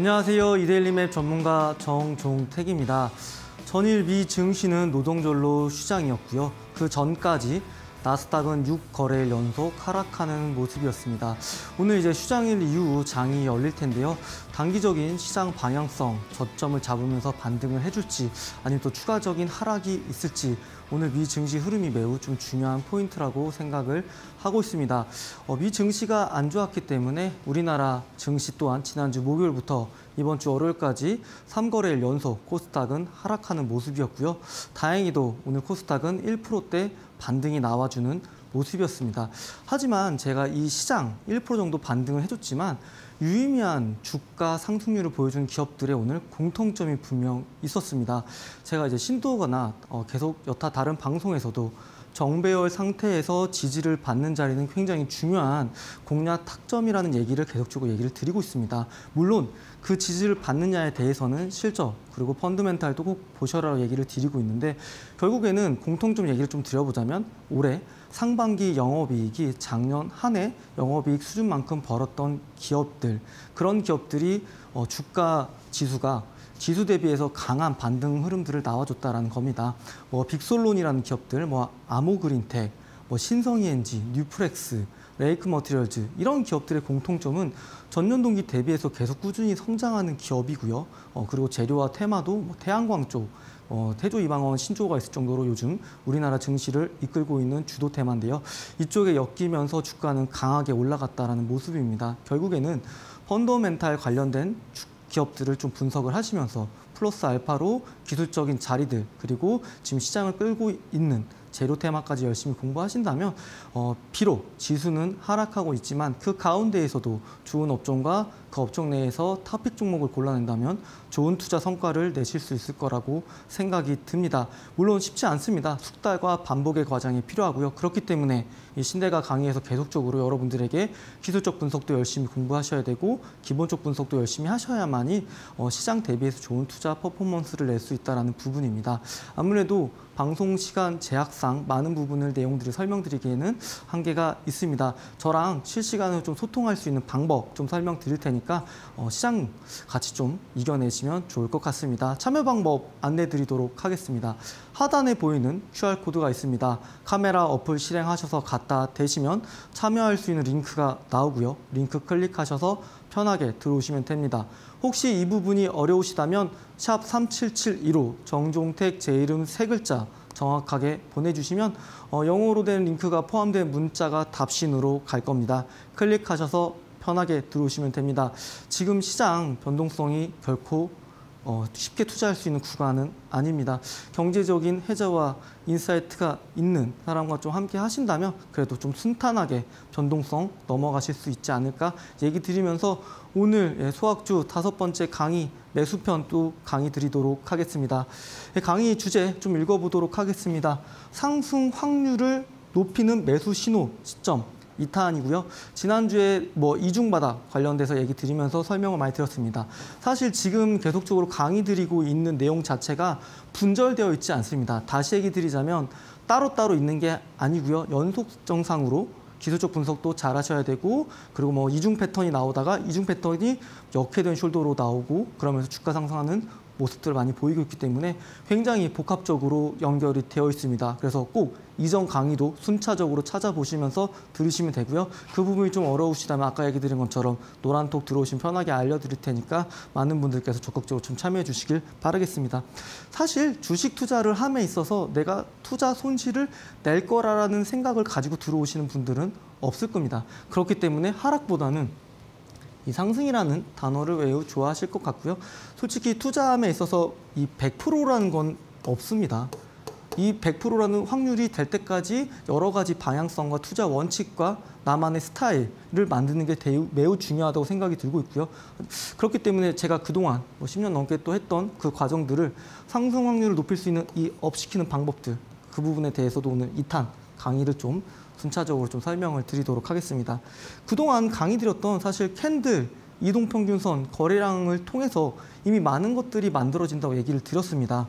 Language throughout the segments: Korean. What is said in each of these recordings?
안녕하세요. 이데일리 맵 전문가 정종택입니다. 전일 미 증시는 노동절로 휴장이었고요. 그 전까지 나스닥은 6거래일 연속 하락하는 모습이었습니다. 오늘 이제 휴장일 이후 장이 열릴 텐데요. 단기적인 시장 방향성, 저점을 잡으면서 반등을 해줄지 아니면 또 추가적인 하락이 있을지 오늘 미 증시 흐름이 매우 좀 중요한 포인트라고 생각을 하고 있습니다. 어, 미 증시가 안 좋았기 때문에 우리나라 증시 또한 지난주 목요일부터 이번 주 월요일까지 3거래일 연속 코스닥은 하락하는 모습이었고요. 다행히도 오늘 코스닥은 1%대 반등이 나와주는 모습이었습니다. 하지만 제가 이 시장 1% 정도 반등을 해줬지만 유의미한 주가 상승률을 보여준 기업들의 오늘 공통점이 분명 있었습니다. 제가 이제 신도거나 어, 계속 여타 다른 방송에서도 정배열 상태에서 지지를 받는 자리는 굉장히 중요한 공략 탁점이라는 얘기를 계속적으로 얘기를 드리고 있습니다. 물론 그 지지를 받느냐에 대해서는 실적 그리고 펀드멘탈도 꼭 보셔라 얘기를 드리고 있는데 결국에는 공통점 얘기를 좀 드려보자면 올해 상반기 영업이익이 작년 한 해 영업이익 수준만큼 벌었던 기업들 그런 기업들이 어, 주가 지수가 지수 대비해서 강한 반등 흐름들을 나와줬다라는 겁니다. 뭐 빅솔론이라는 기업들, 뭐 아모그린텍, 뭐 신성이엔지, 뉴프렉스, 레이크 머티리얼즈 이런 기업들의 공통점은 전년 동기 대비해서 계속 꾸준히 성장하는 기업이고요. 어, 그리고 재료와 테마도 뭐 태양광 쪽, 어, 태조 이방원 신조어가 있을 정도로 요즘 우리나라 증시를 이끌고 있는 주도 테마인데요. 이쪽에 엮이면서 주가는 강하게 올라갔다라는 모습입니다. 결국에는 펀더멘탈 관련된 기업들을 좀 분석을 하시면서 플러스 알파로 기술적인 자리들 그리고 지금 시장을 끌고 있는 재료 테마까지 열심히 공부하신다면 어, 비록 지수는 하락하고 있지만 그 가운데에서도 좋은 업종과 그 업종 내에서 탑픽 종목을 골라낸다면 좋은 투자 성과를 내실 수 있을 거라고 생각이 듭니다. 물론 쉽지 않습니다. 숙달과 반복의 과정이 필요하고요. 그렇기 때문에 이 신대가 강의에서 계속적으로 여러분들에게 기술적 분석도 열심히 공부하셔야 되고 기본적 분석도 열심히 하셔야만이 어, 시장 대비해서 좋은 투자 퍼포먼스를 낼 수 있다는 부분입니다. 아무래도 방송 시간 제약상 많은 부분을 내용들을 설명드리기에는 한계가 있습니다. 저랑 실시간으로 좀 소통할 수 있는 방법 좀 설명드릴 테니 까 어, 시장 같이 좀 이겨내시면 좋을 것 같습니다. 참여 방법 안내드리도록 하겠습니다. 하단에 보이는 QR코드가 있습니다. 카메라 어플 실행하셔서 갖다 대시면 참여할 수 있는 링크가 나오고요. 링크 클릭하셔서 편하게 들어오시면 됩니다. 혹시 이 부분이 어려우시다면 샵 3772로 정종택 제 이름 세 글자 정확하게 보내주시면 어, 영어로 된 링크가 포함된 문자가 답신으로 갈 겁니다. 클릭하셔서 편하게 들어오시면 됩니다. 지금 시장 변동성이 결코 어, 쉽게 투자할 수 있는 구간은 아닙니다. 경제적인 해자와 인사이트가 있는 사람과 좀 함께 하신다면 그래도 좀 순탄하게 변동성 넘어가실 수 있지 않을까 얘기 드리면서 오늘 예, 소학주 다섯 번째 강의 매수편 또 강의 드리도록 하겠습니다. 예, 강의 주제 좀 읽어보도록 하겠습니다. 상승 확률을 높이는 매수 신호 시점 2탄이고요. 지난주에 뭐 이중바닥 관련돼서 얘기 드리면서 설명을 많이 드렸습니다. 사실 지금 계속적으로 강의 드리고 있는 내용 자체가 분절되어 있지 않습니다. 다시 얘기 드리자면 따로따로 있는 게 아니고요. 연속 정상으로 기술적 분석도 잘 하셔야 되고 그리고 뭐 이중 패턴이 나오다가 이중 패턴이 역회된 숄더로 나오고 그러면서 주가 상승하는 모습들을 많이 보이고 있기 때문에 굉장히 복합적으로 연결이 되어 있습니다. 그래서 꼭 이전 강의도 순차적으로 찾아보시면서 들으시면 되고요. 그 부분이 좀 어려우시다면 아까 얘기 드린 것처럼 노란톡 들어오시면 편하게 알려드릴 테니까 많은 분들께서 적극적으로 좀 참여해 주시길 바라겠습니다. 사실 주식 투자를 함에 있어서 내가 투자 손실을 낼 거라는 생각을 가지고 들어오시는 분들은 없을 겁니다. 그렇기 때문에 하락보다는 이 상승이라는 단어를 매우 좋아하실 것 같고요. 솔직히 투자함에 있어서 이 100%라는 건 없습니다. 이 100%라는 확률이 될 때까지 여러 가지 방향성과 투자 원칙과 나만의 스타일을 만드는 게 매우 중요하다고 생각이 들고 있고요. 그렇기 때문에 제가 그동안 뭐 10년 넘게 또 했던 그 과정들을 상승 확률을 높일 수 있는 이 업시키는 방법들 그 부분에 대해서도 오늘 2탄 강의를 좀 순차적으로 좀 설명을 드리도록 하겠습니다. 그동안 강의 드렸던 사실 캔들, 이동평균선, 거래량을 통해서 이미 많은 것들이 만들어진다고 얘기를 드렸습니다.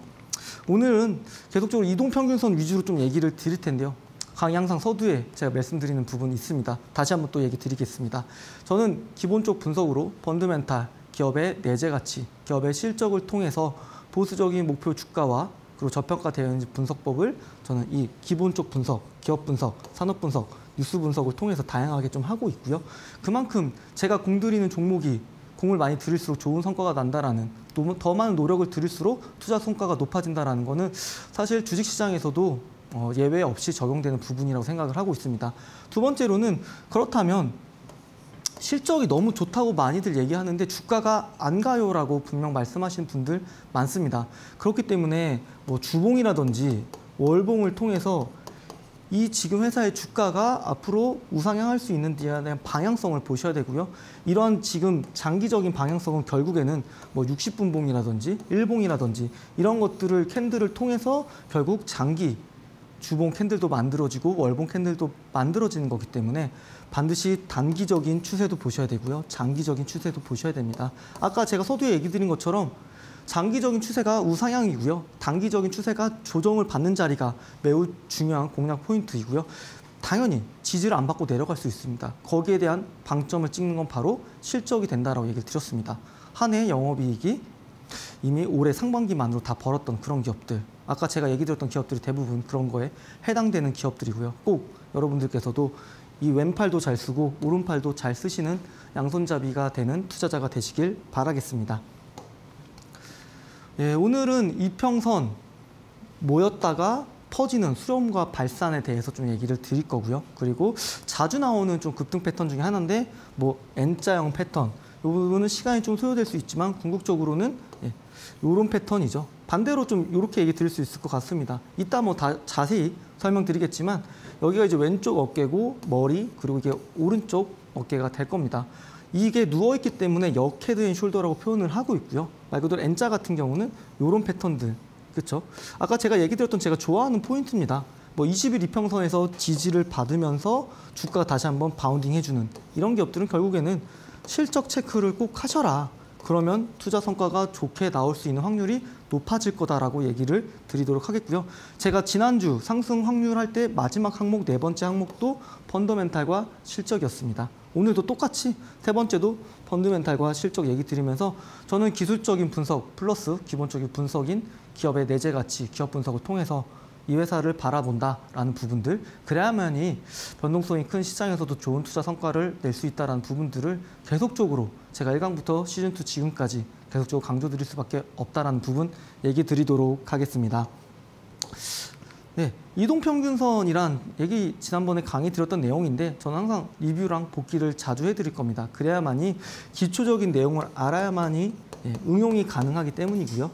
오늘은 계속적으로 이동평균선 위주로 좀 얘기를 드릴 텐데요. 강의 항상 서두에 제가 말씀드리는 부분이 있습니다. 다시 한번 또 얘기 드리겠습니다. 저는 기본적 분석으로 펀드멘탈, 기업의 내재 가치, 기업의 실적을 통해서 보수적인 목표 주가와 그리고 저평가 대응 분석법을 저는 이 기본 쪽 분석, 기업 분석, 산업 분석, 뉴스 분석을 통해서 다양하게 좀 하고 있고요. 그만큼 제가 공들이는 종목이 공을 많이 들일수록 좋은 성과가 난다라는 더 많은 노력을 들일수록 투자 성과가 높아진다라는 거는 사실 주식시장에서도 어, 예외 없이 적용되는 부분이라고 생각을 하고 있습니다. 두 번째로는 그렇다면 실적이 너무 좋다고 많이들 얘기하는데 주가가 안 가요라고 분명 말씀하신 분들 많습니다. 그렇기 때문에 뭐 주봉이라든지 월봉을 통해서 이 지금 회사의 주가가 앞으로 우상향할 수 있는 데에 대한 방향성을 보셔야 되고요. 이러한 지금 장기적인 방향성은 결국에는 뭐 60분봉이라든지 일봉이라든지 이런 것들을 캔들을 통해서 결국 장기 주봉 캔들도 만들어지고 월봉 캔들도 만들어지는 거기 때문에 반드시 단기적인 추세도 보셔야 되고요. 장기적인 추세도 보셔야 됩니다. 아까 제가 서두에 얘기 드린 것처럼 장기적인 추세가 우상향이고요. 단기적인 추세가 조정을 받는 자리가 매우 중요한 공략 포인트이고요. 당연히 지지를 안 받고 내려갈 수 있습니다. 거기에 대한 방점을 찍는 건 바로 실적이 된다라고 얘기를 드렸습니다. 한 해 영업이익이 이미 올해 상반기만으로 다 벌었던 그런 기업들. 아까 제가 얘기 드렸던 기업들이 대부분 그런 거에 해당되는 기업들이고요. 꼭 여러분들께서도 이 왼팔도 잘 쓰고 오른팔도 잘 쓰시는 양손잡이가 되는 투자자가 되시길 바라겠습니다. 예, 오늘은 이평선 모였다가 퍼지는 수렴과 발산에 대해서 좀 얘기를 드릴 거고요. 그리고 자주 나오는 좀 급등 패턴 중에 하나인데 뭐 N자형 패턴 이 부분은 시간이 좀 소요될 수 있지만 궁극적으로는 예, 이런 패턴이죠. 반대로 좀 이렇게 얘기 드릴 수 있을 것 같습니다. 이따 뭐 다 자세히 설명드리겠지만 여기가 이제 왼쪽 어깨고 머리 그리고 이게 오른쪽 어깨가 될 겁니다. 이게 누워있기 때문에 역head and shoulder라고 표현을 하고 있고요. 말 그대로 N자 같은 경우는 이런 패턴들. 그렇죠? 아까 제가 얘기 드렸던 제가 좋아하는 포인트입니다. 뭐 20일 이평선에서 지지를 받으면서 주가가 다시 한번 bounding 해주는 이런 기업들은 결국에는 실적 체크를 꼭 하셔라. 그러면 투자 성과가 좋게 나올 수 있는 확률이 높아질 거다라고 얘기를 드리도록 하겠고요. 제가 지난주 상승 확률 할 때 마지막 항목 네 번째 항목도 펀더멘탈과 실적이었습니다. 오늘도 똑같이 세 번째도 펀드멘탈과 실적 얘기 드리면서 저는 기술적인 분석 플러스 기본적인 분석인 기업의 내재 가치, 기업 분석을 통해서 이 회사를 바라본다라는 부분들 그래야만이 변동성이 큰 시장에서도 좋은 투자 성과를 낼 수 있다는 부분들을 계속적으로 제가 1강부터 시즌2 지금까지 계속적으로 강조드릴 수밖에 없다는 부분 얘기 드리도록 하겠습니다. 네, 이동평균선이란 얘기 지난번에 강의 드렸던 내용인데 저는 항상 리뷰랑 복기를 자주 해드릴 겁니다. 그래야만이 기초적인 내용을 알아야만이 예, 응용이 가능하기 때문이고요.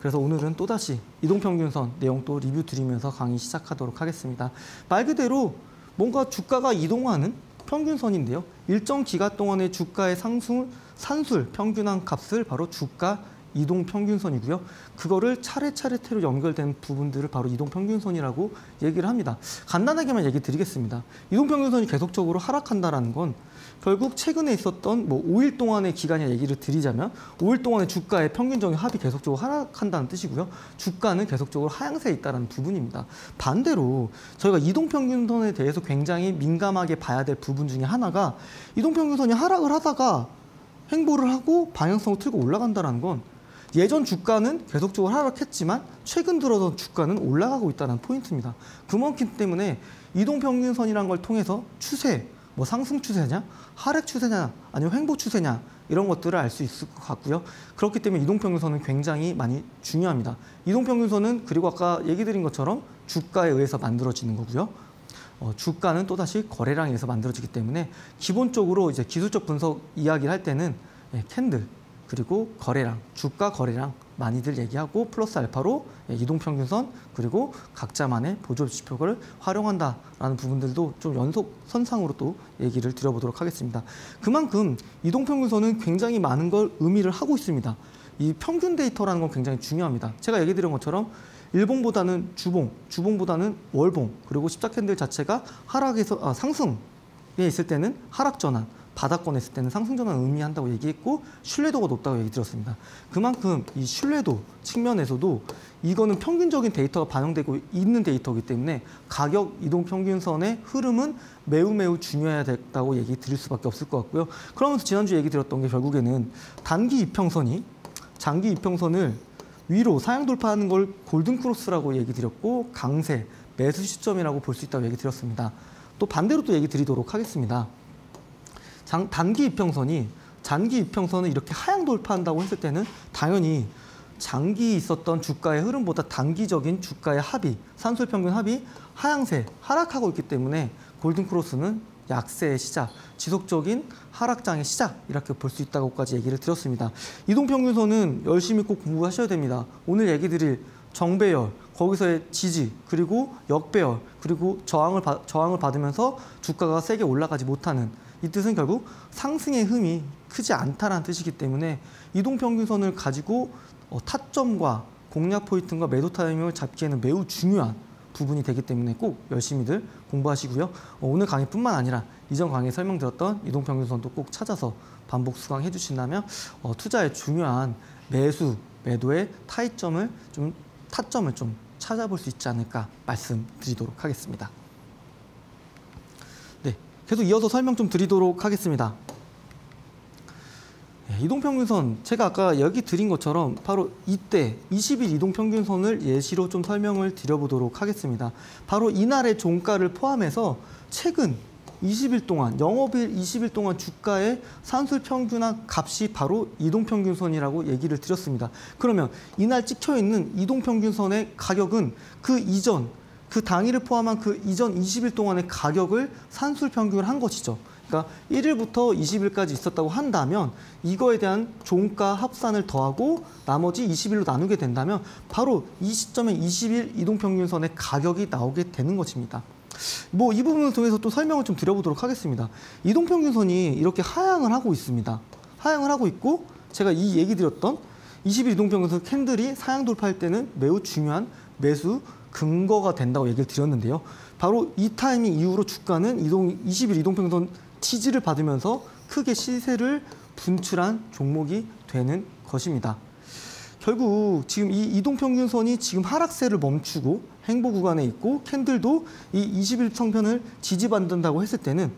그래서 오늘은 또다시 이동평균선 내용 또 리뷰 드리면서 강의 시작하도록 하겠습니다. 말 그대로 뭔가 주가가 이동하는 평균선인데요. 일정 기간 동안의 주가의 상승, 산술, 평균한 값을 바로 주가 이동 평균선이고요. 그거를 차례차례로 연결된 부분들을 바로 이동 평균선이라고 얘기를 합니다. 간단하게만 얘기 드리겠습니다. 이동 평균선이 계속적으로 하락한다라는 건 결국 최근에 있었던 뭐 5일 동안의 기간의 얘기를 드리자면 5일 동안의 주가의 평균적인 합이 계속적으로 하락한다는 뜻이고요. 주가는 계속적으로 하향세에 있다는 부분입니다. 반대로 저희가 이동평균선에 대해서 굉장히 민감하게 봐야 될 부분 중에 하나가 이동평균선이 하락을 하다가 행보를 하고 방향성을 틀고 올라간다는 건 예전 주가는 계속적으로 하락했지만 최근 들어서 주가는 올라가고 있다는 포인트입니다. 그만큼 때문에 이동평균선이라는 걸 통해서 추세, 뭐 상승 추세냐, 하락 추세냐, 아니면 횡보 추세냐 이런 것들을 알 수 있을 것 같고요. 그렇기 때문에 이동평균선은 굉장히 많이 중요합니다. 이동평균선은 그리고 아까 얘기 드린 것처럼 주가에 의해서 만들어지는 거고요. 어, 주가는 또다시 거래량에 의해서 만들어지기 때문에 기본적으로 이제 기술적 분석 이야기를 할 때는 예, 캔들, 그리고 거래량, 주가 거래량 많이들 얘기하고 플러스 알파로 이동평균선 그리고 각자만의 보조 지표를 활용한다라는 부분들도 좀 연속 선상으로 또 얘기를 드려보도록 하겠습니다. 그만큼 이동평균선은 굉장히 많은 걸 의미를 하고 있습니다. 이 평균 데이터라는 건 굉장히 중요합니다. 제가 얘기 드린 것처럼 일봉보다는 주봉, 주봉보다는 월봉, 그리고 십자 캔들 자체가 하락에서 아, 상승에 있을 때는 하락 전환, 바닥권 했을 때는 상승 전환 의미한다고 얘기했고 신뢰도가 높다고 얘기 드렸습니다. 그만큼 이 신뢰도 측면에서도 이거는 평균적인 데이터가 반영되고 있는 데이터이기 때문에 가격 이동 평균선의 흐름은 매우 매우 중요하다고 얘기 드릴 수밖에 없을 것 같고요. 그러면서 지난주 얘기 드렸던 게 결국에는 단기 이평선이 장기 이평선을 위로 사양 돌파하는 걸 골든 크로스라고 얘기 드렸고 강세 매수 시점이라고 볼 수 있다고 얘기 드렸습니다. 또 반대로 또 얘기 드리도록 하겠습니다. 장, 단기 이평선이 장기 이평선을 이렇게 하향 돌파한다고 했을 때는 당연히 장기 있었던 주가의 흐름보다 단기적인 주가의 합이 산술 평균 합이 하향세 하락하고 있기 때문에 골든 크로스는 약세의 시작, 지속적인 하락장의 시작 이렇게 볼 수 있다고까지 얘기를 드렸습니다. 이동평균선은 열심히 꼭 공부하셔야 됩니다. 오늘 얘기 드릴 정배열, 거기서의 지지, 그리고 역배열, 그리고 저항을, 바, 저항을 받으면서 주가가 세게 올라가지 못하는 이 뜻은 결국 상승의 흠이 크지 않다라는 뜻이기 때문에 이동평균선을 가지고 어, 타점과 공략 포인트과 매도 타이밍을 잡기에는 매우 중요한 부분이 되기 때문에 꼭 열심히들 공부하시고요. 어, 오늘 강의뿐만 아니라 이전 강의에 설명드렸던 이동평균선도 꼭 찾아서 반복 수강해 주신다면 어, 투자의 중요한 매수, 매도의 타이점을 좀 타점을 좀 찾아볼 수 있지 않을까 말씀드리도록 하겠습니다. 네, 계속 이어서 설명 좀 드리도록 하겠습니다. 네, 이동평균선 제가 아까 여기 드린 것처럼 바로 이때 20일 이동평균선을 예시로 좀 설명을 드려보도록 하겠습니다. 바로 이날의 종가를 포함해서 최근 20일 동안 영업일 20일 동안 주가의 산술 평균화 값이 바로 이동 평균선이라고 얘기를 드렸습니다. 그러면 이날 찍혀 있는 이동 평균선의 가격은 그 이전 그 당일을 포함한 그 이전 20일 동안의 가격을 산술 평균을 한 것이죠. 그러니까 1일부터 20일까지 있었다고 한다면 이거에 대한 종가 합산을 더하고 나머지 20일로 나누게 된다면 바로 이 시점에 20일 이동평균선의 가격이 나오게 되는 것입니다. 뭐 이 부분을 통해서 또 설명을 좀 드려보도록 하겠습니다. 이동평균선이 이렇게 하향을 하고 있습니다. 하향을 하고 있고 제가 이 얘기 드렸던 20일 이동평균선 캔들이 사양 돌파할 때는 매우 중요한 매수 근거가 된다고 얘기를 드렸는데요. 바로 이 타이밍 이후로 주가는 이동 20일 이동평균선 지지를 받으면서 크게 시세를 분출한 종목이 되는 것입니다. 결국 지금 이 이동평균선이 지금 하락세를 멈추고 행보 구간에 있고 캔들도 이 20일 성편을 지지받는다고 했을 때는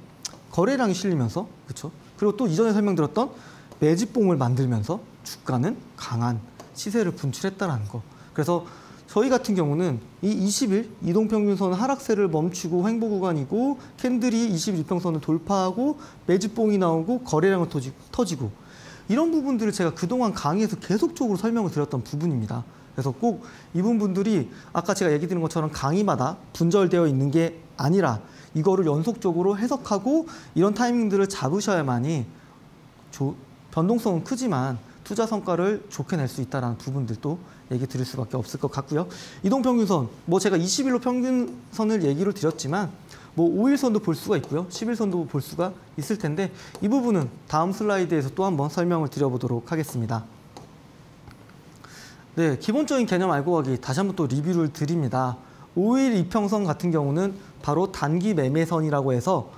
거래량이 실리면서 그렇죠. 그리고 또 이전에 설명드렸던 매집봉을 만들면서 주가는 강한 시세를 분출했다라는 거. 그래서 저희 같은 경우는 이 20일 이동평균선 하락세를 멈추고 횡보 구간이고 캔들이 20일 이평선을 돌파하고 매집봉이 나오고 거래량을 터지고 이런 부분들을 제가 그동안 강의에서 계속적으로 설명을 드렸던 부분입니다. 그래서 꼭 이분 분들이 아까 제가 얘기 드린 것처럼 강의마다 분절되어 있는 게 아니라 이거를 연속적으로 해석하고 이런 타이밍들을 잡으셔야만이 조, 변동성은 크지만 투자 성과를 좋게 낼 수 있다는 부분들도 얘기 드릴 수밖에 없을 것 같고요. 이동평균선, 뭐 제가 20일로 평균선을 얘기를 드렸지만 뭐 5일선도 볼 수가 있고요. 10일선도 볼 수가 있을 텐데 이 부분은 다음 슬라이드에서 또 한번 설명을 드려보도록 하겠습니다. 네, 기본적인 개념 알고 가기 다시 한번 또 리뷰를 드립니다. 5일 이평선 같은 경우는 바로 단기 매매선이라고 해서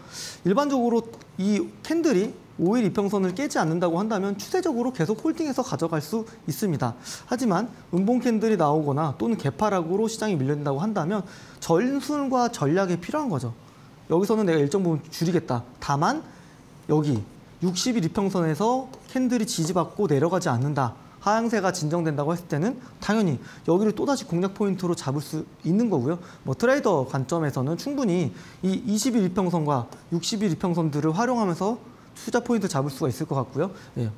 일반적으로 이 캔들이 5일 이평선을 깨지 않는다고 한다면 추세적으로 계속 holding해서 가져갈 수 있습니다. 하지만 음봉 캔들이 나오거나 또는 갭하락으로 시장이 밀린다고 한다면 전술과 전략이 필요한 거죠. 여기서는 내가 일정 부분 줄이겠다. 다만 여기 60일 이평선에서 캔들이 지지받고 내려가지 않는다. 하향세가 진정된다고 했을 때는 당연히 여기를 또다시 공략 포인트로 잡을 수 있는 거고요. 뭐 트레이더 관점에서는 충분히 이 20일 이평선과 60일 이평선들을 활용하면서 투자 포인트 잡을 수가 있을 것 같고요. 예.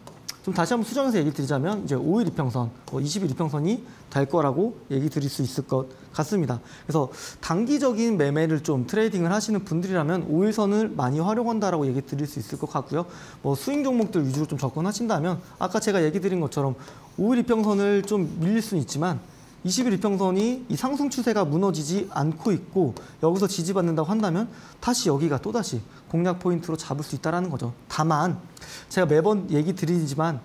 좀 다시 한번 수정해서 얘기 드리자면 이제 5일 이평선, 20일 뭐 이평선이 될 거라고 얘기 드릴 수 있을 것 같습니다. 그래서 단기적인 매매를 좀 트레이딩을 하시는 분들이라면 5일선을 많이 활용한다라고 얘기 드릴 수 있을 것 같고요. 뭐 스윙 종목들 위주로 좀 접근하신다면 아까 제가 얘기 드린 것처럼 5일 이평선을 좀 밀릴 수는 있지만 20일 이평선이 이 상승 추세가 무너지지 않고 있고 여기서 지지받는다고 한다면 다시 여기가 또다시 공략 포인트로 잡을 수 있다는 거죠. 다만 제가 매번 얘기 드리지만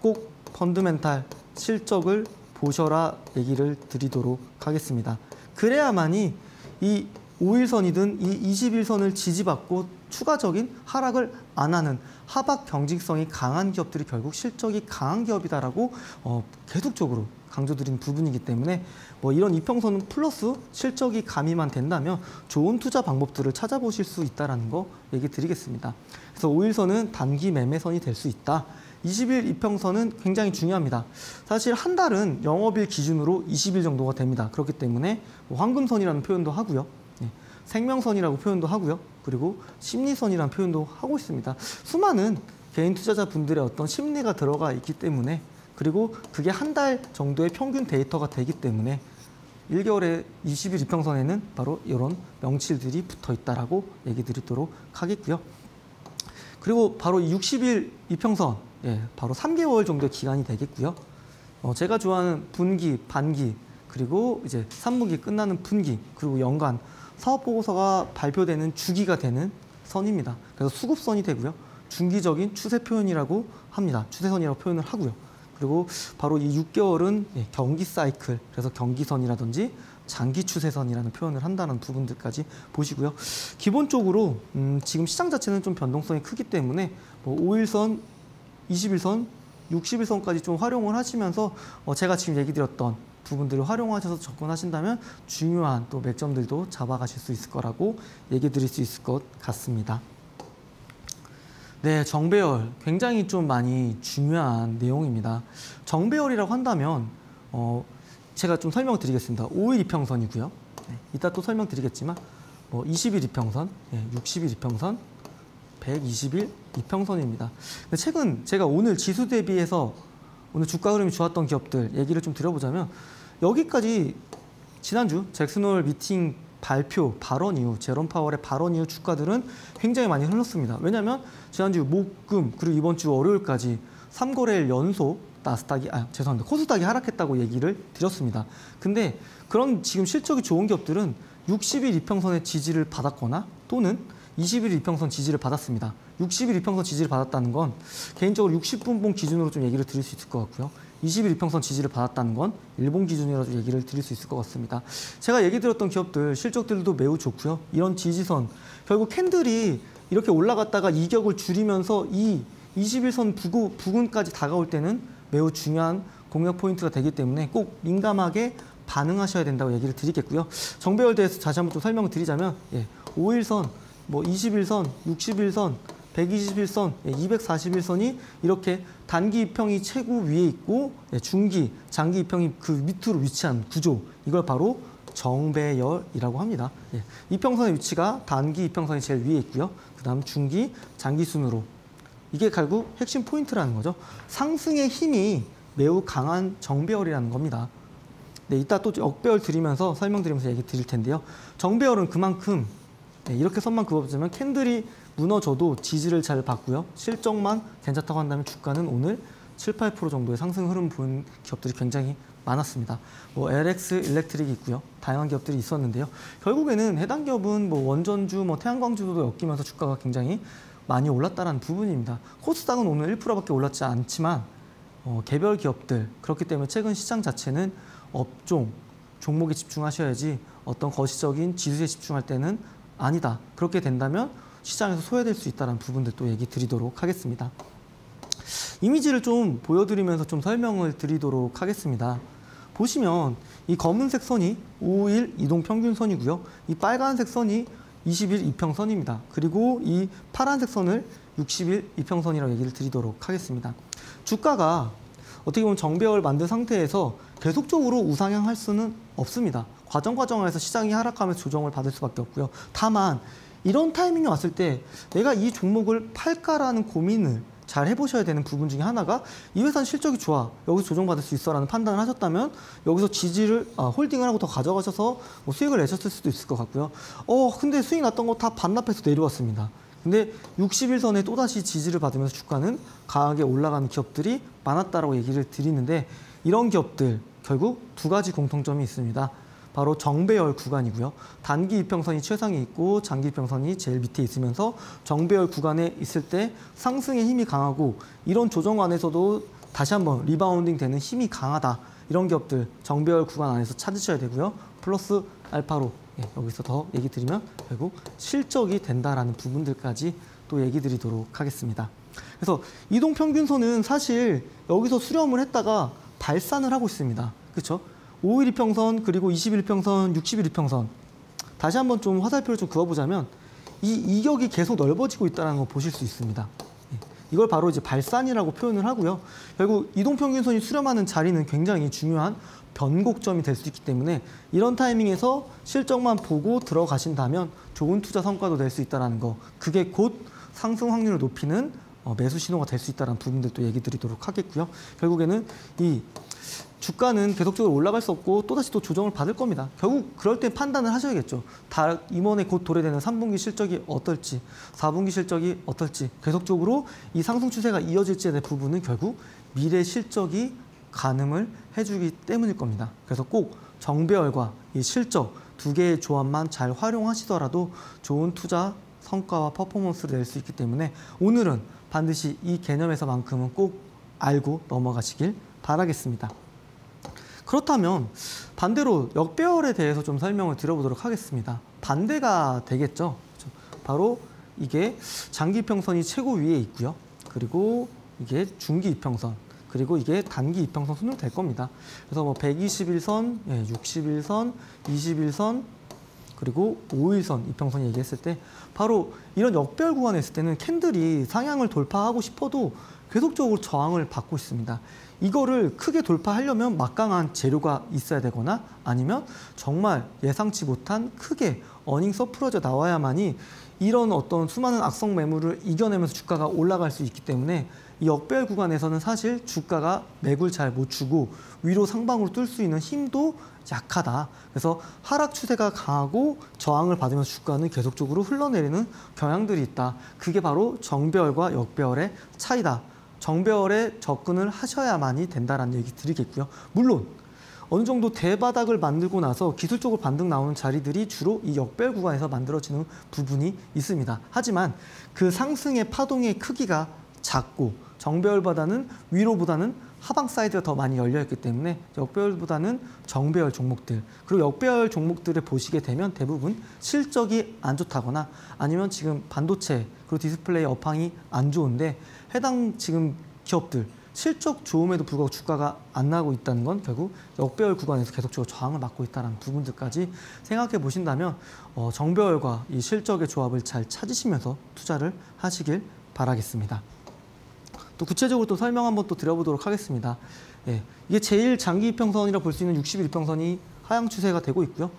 꼭 펀드멘탈 실적을 보셔라 얘기를 드리도록 하겠습니다. 그래야만이 이 5일선이든 이 21선을 지지받고 추가적인 하락을 안 하는 하박 경직성이 강한 기업들이 결국 실적이 강한 기업이다라고 어, 계속적으로 강조드린 부분이기 때문에 뭐 이런 이평선은 플러스 실적이 가미만 된다면 좋은 투자 방법들을 찾아보실 수 있다라는 거 얘기 드리겠습니다. 그래서 5일선은 단기 매매선이 될 수 있다. 20일 이평선은 굉장히 중요합니다. 사실 한 달은 영업일 기준으로 20일 정도가 됩니다. 그렇기 때문에 뭐 황금선이라는 표현도 하고요. 네, 생명선이라고 표현도 하고요. 그리고 심리선이라는 표현도 하고 있습니다. 수많은 개인 투자자분들의 어떤 심리가 들어가 있기 때문에 그리고 그게 한 달 정도의 평균 데이터가 되기 때문에 1개월에 20일 이평선에는 바로 이런 명치들이 붙어 있다라고 얘기 드리도록 하겠고요. 그리고 바로 60일 이평선, 예, 바로 3개월 정도의 기간이 되겠고요. 어, 제가 좋아하는 분기, 반기, 그리고 이제 3분기 끝나는 분기, 그리고 연간 사업 보고서가 발표되는 주기가 되는 선입니다. 그래서 수급선이 되고요. 중기적인 추세 표현이라고 합니다. 추세선이라고 표현을 하고요. 그리고 바로 이 6개월은 예, 경기 사이클, 그래서 경기선이라든지 장기 추세선이라는 표현을 한다는 부분들까지 보시고요. 기본적으로 음, 지금 시장 자체는 좀 변동성이 크기 때문에 뭐 5일선, 20일선, 60일선까지 좀 활용을 하시면서 어, 제가 지금 얘기 드렸던 부분들을 활용하셔서 접근하신다면 중요한 또 맥점들도 잡아가실 수 있을 거라고 얘기 드릴 수 있을 것 같습니다. 네, 정배열 굉장히 좀 많이 중요한 내용입니다. 정배열이라고 한다면 어, 제가 좀 설명을 드리겠습니다. 5일 이평선이고요. 네, 이따 또 설명드리겠지만 뭐 20일 이평선, 네, 60일 이평선, 120일 이평선입니다. 최근 제가 오늘 지수 대비해서 오늘 주가 흐름이 좋았던 기업들 얘기를 좀 드려보자면 여기까지 지난주 잭슨홀 미팅 발표, 발언 이후 제롬 파월의 발언 이후 주가들은 굉장히 많이 흘렀습니다. 왜냐하면 지난주 목, 금 그리고 이번 주 월요일까지 3거래일 연속 나스닥이 아 죄송합니다 코스닥이 하락했다고 얘기를 드렸습니다. 근데 그런 지금 실적이 좋은 기업들은 60일 이평선의 지지를 받았거나 또는 20일 이평선 지지를 받았습니다. 60일 이평선 지지를 받았다는 건 개인적으로 60분봉 기준으로 좀 얘기를 드릴 수 있을 것 같고요. 20일 이평선 지지를 받았다는 건 일본 기준이라 좀 얘기를 드릴 수 있을 것 같습니다. 제가 얘기 드렸던 기업들 실적들도 매우 좋고요. 이런 지지선 결국 캔들이 이렇게 올라갔다가 이격을 줄이면서 이 21선 부구, 부근까지 다가올 때는 매우 중요한 공략 포인트가 되기 때문에 꼭 민감하게 반응하셔야 된다고 얘기를 드리겠고요. 정배열 대해서 다시 한번 좀 설명을 드리자면 예, 5일선, 뭐 21선, 61선, 121선, 241선이 예, 이렇게 단기 입평이 최고 위에 있고 예, 중기, 장기 입평이 그 밑으로 위치한 구조 이걸 바로 정배열이라고 합니다. 예, 이평선의 위치가 단기 이평선이 제일 위에 있고요. 그 다음 중기, 장기 순으로 이게 결국 핵심 포인트라는 거죠. 상승의 힘이 매우 강한 정배열이라는 겁니다. 네, 이따 또 억배열 드리면서 설명드리면서 얘기 드릴 텐데요. 정배열은 그만큼 네, 이렇게 선만 그어보자면 캔들이 무너져도 지지를 잘 받고요. 실적만 괜찮다고 한다면 주가는 오늘 7, 8% 정도의 상승 흐름 보인 기업들이 굉장히 많았습니다. 뭐 LX 일렉트릭이 있고요. 다양한 기업들이 있었는데요. 결국에는 해당 기업은 뭐 원전주, 뭐 태양광주도 엮이면서 주가가 굉장히 많이 올랐다는 부분입니다. 코스닥은 오늘 1%밖에 올랐지 않지만 어, 개별 기업들 그렇기 때문에 최근 시장 자체는 업종 종목에 집중하셔야지 어떤 거시적인 지수에 집중할 때는 아니다. 그렇게 된다면 시장에서 소외될 수 있다는 부분들도 얘기 드리도록 하겠습니다. 이미지를 좀 보여드리면서 좀 설명을 드리도록 하겠습니다. 보시면 이 검은색 선이 5일 이동 평균 선이고요. 이 빨간색 선이 20일 이평선입니다. 그리고 이 파란색 선을 60일 이평선이라고 얘기를 드리도록 하겠습니다. 주가가 어떻게 보면 정배열 만든 상태에서 계속적으로 우상향할 수는 없습니다. 과정 과정에서 시장이 하락하면서 조정을 받을 수밖에 없고요. 다만 이런 타이밍이 왔을 때 내가 이 종목을 팔까라는 고민을 잘 해보셔야 되는 부분 중에 하나가 이 회사는 실적이 좋아 여기서 조정받을 수 있어라는 판단을 하셨다면 여기서 지지를 아, 홀딩을 하고 더 가져가셔서 뭐 수익을 내셨을 수도 있을 것 같고요. 어 근데 수익 났던 거 다 반납해서 내려왔습니다. 근데 60일선에 또다시 지지를 받으면서 주가는 강하게 올라가는 기업들이 많았다라고 얘기를 드리는데 이런 기업들 결국 두 가지 공통점이 있습니다. 바로 정배열 구간이고요. 단기 이평선이 최상에 있고 장기 이평선이 제일 밑에 있으면서 정배열 구간에 있을 때 상승의 힘이 강하고 이런 조정 안에서도 다시 한번 rebounding 되는 힘이 강하다. 이런 기업들 정배열 구간 안에서 찾으셔야 되고요. 플러스 알파로 예, 여기서 더 얘기 드리면 결국 실적이 된다라는 부분들까지 또 얘기 드리도록 하겠습니다. 그래서 이동 평균선은 사실 여기서 수렴을 했다가 발산을 하고 있습니다. 그렇죠? 5일 이평선 그리고 20일 평선, 60일 이평선 다시 한번 좀 화살표를 좀 그어보자면 이 이격이 계속 넓어지고 있다는 걸 보실 수 있습니다. 예, 이걸 바로 이제 발산이라고 표현을 하고요. 결국 이동평균선이 수렴하는 자리는 굉장히 중요한 변곡점이 될 수 있기 때문에 이런 타이밍에서 실적만 보고 들어가신다면 좋은 투자 성과도 낼 수 있다는 거. 그게 곧 상승 확률을 높이는 어, 매수 신호가 될 수 있다는 부분들도 얘기 드리도록 하겠고요. 결국에는 이 주가는 계속적으로 올라갈 수 없고 또다시 또 조정을 받을 겁니다. 결국 그럴 때 판단을 하셔야겠죠. 다 이번에 곧 도래되는 3분기 실적이 어떨지, 4분기 실적이 어떨지 계속적으로 이 상승 추세가 이어질지에 대한 부분은 결국 미래 실적이 가늠을 해주기 때문일 겁니다. 그래서 꼭 정배열과 이 실적 두 개의 조합만 잘 활용하시더라도 좋은 투자 성과와 퍼포먼스를 낼 수 있기 때문에 오늘은 반드시 이 개념에서만큼은 꼭 알고 넘어가시길 바라겠습니다. 그렇다면 반대로 역배열에 대해서 좀 설명을 드려보도록 하겠습니다. 반대가 되겠죠. 그렇죠? 바로 이게 장기 이평선이 최고 위에 있고요. 그리고 이게 중기 이평선, 그리고 이게 단기 이평선 순으로 될 겁니다. 그래서 뭐 121선, 예, 61선, 21선, 그리고 5일선 이평선 얘기했을 때 바로 이런 역별 구간에 있을 때는 캔들이 상향을 돌파하고 싶어도 계속적으로 저항을 받고 있습니다. 이거를 크게 돌파하려면 막강한 재료가 있어야 되거나 아니면 정말 예상치 못한 크게 어닝 서프라져 나와야만이 이런 어떤 수많은 악성 매물을 이겨내면서 주가가 올라갈 수 있기 때문에 이 역별 구간에서는 사실 주가가 맥을 잘 못 주고 위로 상방으로 뚫을 수 있는 힘도 약하다. 그래서 하락 추세가 강하고 저항을 받으면서 주가는 계속적으로 흘러내리는 경향들이 있다. 그게 바로 정배열과 역배열의 차이다. 정배열에 접근을 하셔야만이 된다라는 얘기 드리겠고요. 물론 어느 정도 대바닥을 만들고 나서 기술적으로 반등 나오는 자리들이 주로 이 역별 구간에서 만들어지는 부분이 있습니다. 하지만 그 상승의 파동의 크기가 작고 정배열보다는 위로보다는 하방 사이드가 더 많이 열려 있기 때문에 역배열보다는 정배열 종목들 그리고 역배열 종목들을 보시게 되면 대부분 실적이 안 좋다거나 아니면 지금 반도체 그리고 디스플레이 업황이 안 좋은데 해당 지금 기업들 실적 좋음에도 불구하고 주가가 안 나고 있다는 건 결국 역배열 구간에서 계속적으로 저항을 맞고 있다는 부분들까지 생각해 보신다면 어, 정배열과 이 실적의 조합을 잘 찾으시면서 투자를 하시길 바라겠습니다. 또 구체적으로 또 설명 한번 또 드려보도록 하겠습니다. 예, 이게 제일 장기 이평선이라 볼 수 있는 60일 이평선이 하향 추세가 되고 있고요.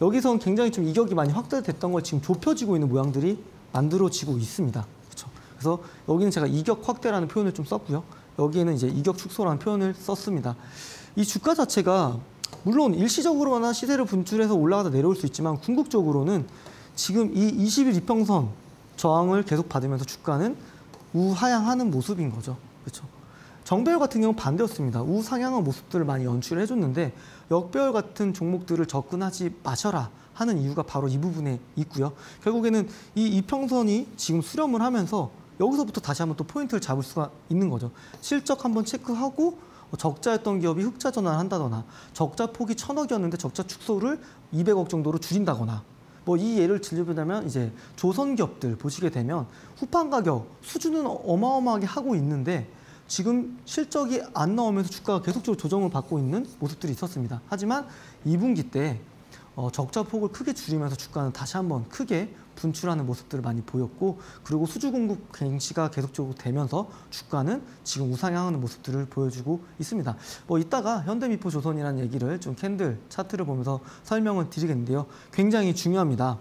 여기서는 굉장히 좀 이격이 많이 확대됐던 걸 지금 좁혀지고 있는 모양들이 만들어지고 있습니다. 그래서 여기는 제가 이격 확대라는 표현을 좀 썼고요. 여기에는 이제 이격 축소라는 표현을 썼습니다. 이 주가 자체가 물론 일시적으로나 시세를 분출해서 올라가다 내려올 수 있지만 궁극적으로는 지금 이 20일 이평선 저항을 계속 받으면서 주가는 우하향하는 모습인 거죠. 그렇죠? 정배열 같은 경우는 반대였습니다. 우상향한 모습들을 많이 연출을 해줬는데 역배열 같은 종목들을 접근하지 마셔라 하는 이유가 바로 이 부분에 있고요. 결국에는 이 이평선이 지금 수렴을 하면서 여기서부터 다시 한번 또 포인트를 잡을 수가 있는 거죠. 실적 한번 체크하고 적자였던 기업이 흑자 전환을 한다거나 적자 폭이 천억이었는데 적자 축소를 200억 정도로 줄인다거나 뭐 이 예를 들려보자면 이제 조선 기업들 보시게 되면 후판 가격 수준은 어마어마하게 하고 있는데 지금 실적이 안 나오면서 주가가 계속적으로 조정을 받고 있는 모습들이 있었습니다. 하지만 2분기 때 어, 적자 폭을 크게 줄이면서 주가는 다시 한번 크게 분출하는 모습들을 많이 보였고 그리고 수주 공급 공시가 계속적으로 되면서 주가는 지금 우상향하는 모습들을 보여주고 있습니다. 뭐 이따가 현대미포 조선이라는 얘기를 좀 캔들 차트를 보면서 설명을 드리겠는데요. 굉장히 중요합니다.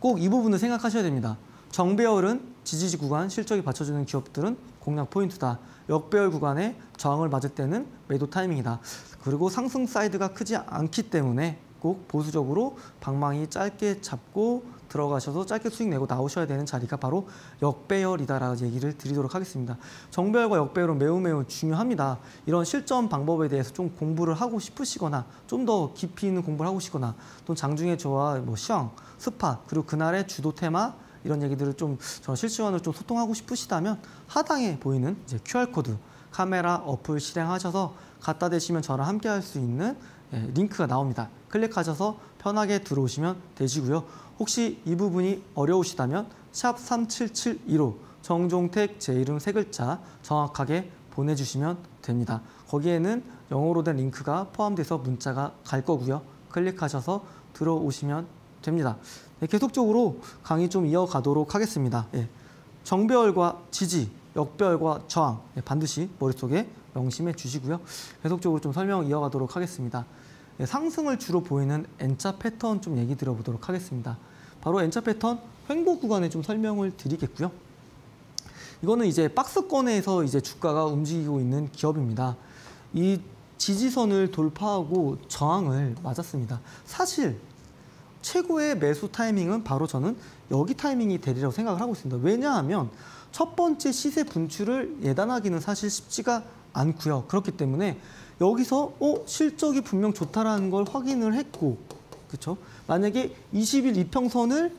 꼭 이 부분을 생각하셔야 됩니다. 정배열은 지지지 구간 실적이 받쳐주는 기업들은 공략 포인트다. 역배열 구간에 저항을 맞을 때는 매도 타이밍이다. 그리고 상승 사이드가 크지 않기 때문에 꼭 보수적으로 방망이 짧게 잡고 들어가셔서 짧게 수익 내고 나오셔야 되는 자리가 바로 역배열이다라는 얘기를 드리도록 하겠습니다. 정배열과 역배열은 매우 매우 중요합니다. 이런 실전 방법에 대해서 좀 공부를 하고 싶으시거나 좀 더 깊이 있는 공부를 하고 싶거나 또 장중에 저와 뭐 시황, 스팟 그리고 그날의 주도 테마 이런 얘기들을 좀 실시간으로 좀 소통하고 싶으시다면 하단에 보이는 이제 QR코드 카메라 어플 실행하셔서 갖다 대시면 저랑 함께 할 수 있는 예, 링크가 나옵니다. 클릭하셔서 편하게 들어오시면 되시고요. 혹시 이 부분이 어려우시다면 샵 3772로 정종택 제 이름 세 글자 정확하게 보내주시면 됩니다. 거기에는 영어로 된 링크가 포함돼서 문자가 갈 거고요. 클릭하셔서 들어오시면 됩니다. 네, 계속적으로 강의 좀 이어가도록 하겠습니다. 예, 정배열과 지지, 역배열과 저항 예, 반드시 머릿속에 명심해 주시고요. 계속적으로 좀 설명 이어가도록 하겠습니다. 예, 상승을 주로 보이는 N자 패턴 좀 얘기 드려보도록 하겠습니다. 바로 N자 패턴 횡보 구간에 좀 설명을 드리겠고요. 이거는 이제 박스권에서 이제 주가가 움직이고 있는 기업입니다. 이 지지선을 돌파하고 저항을 맞았습니다. 사실 최고의 매수 타이밍은 바로 저는 여기 타이밍이 되리라고 생각을 하고 있습니다. 왜냐하면 첫 번째 시세 분출을 예단하기는 사실 쉽지가 않고요. 그렇기 때문에 여기서 어 실적이 분명 좋다라는 걸 확인을 했고 그렇죠? 만약에 20일 이평선을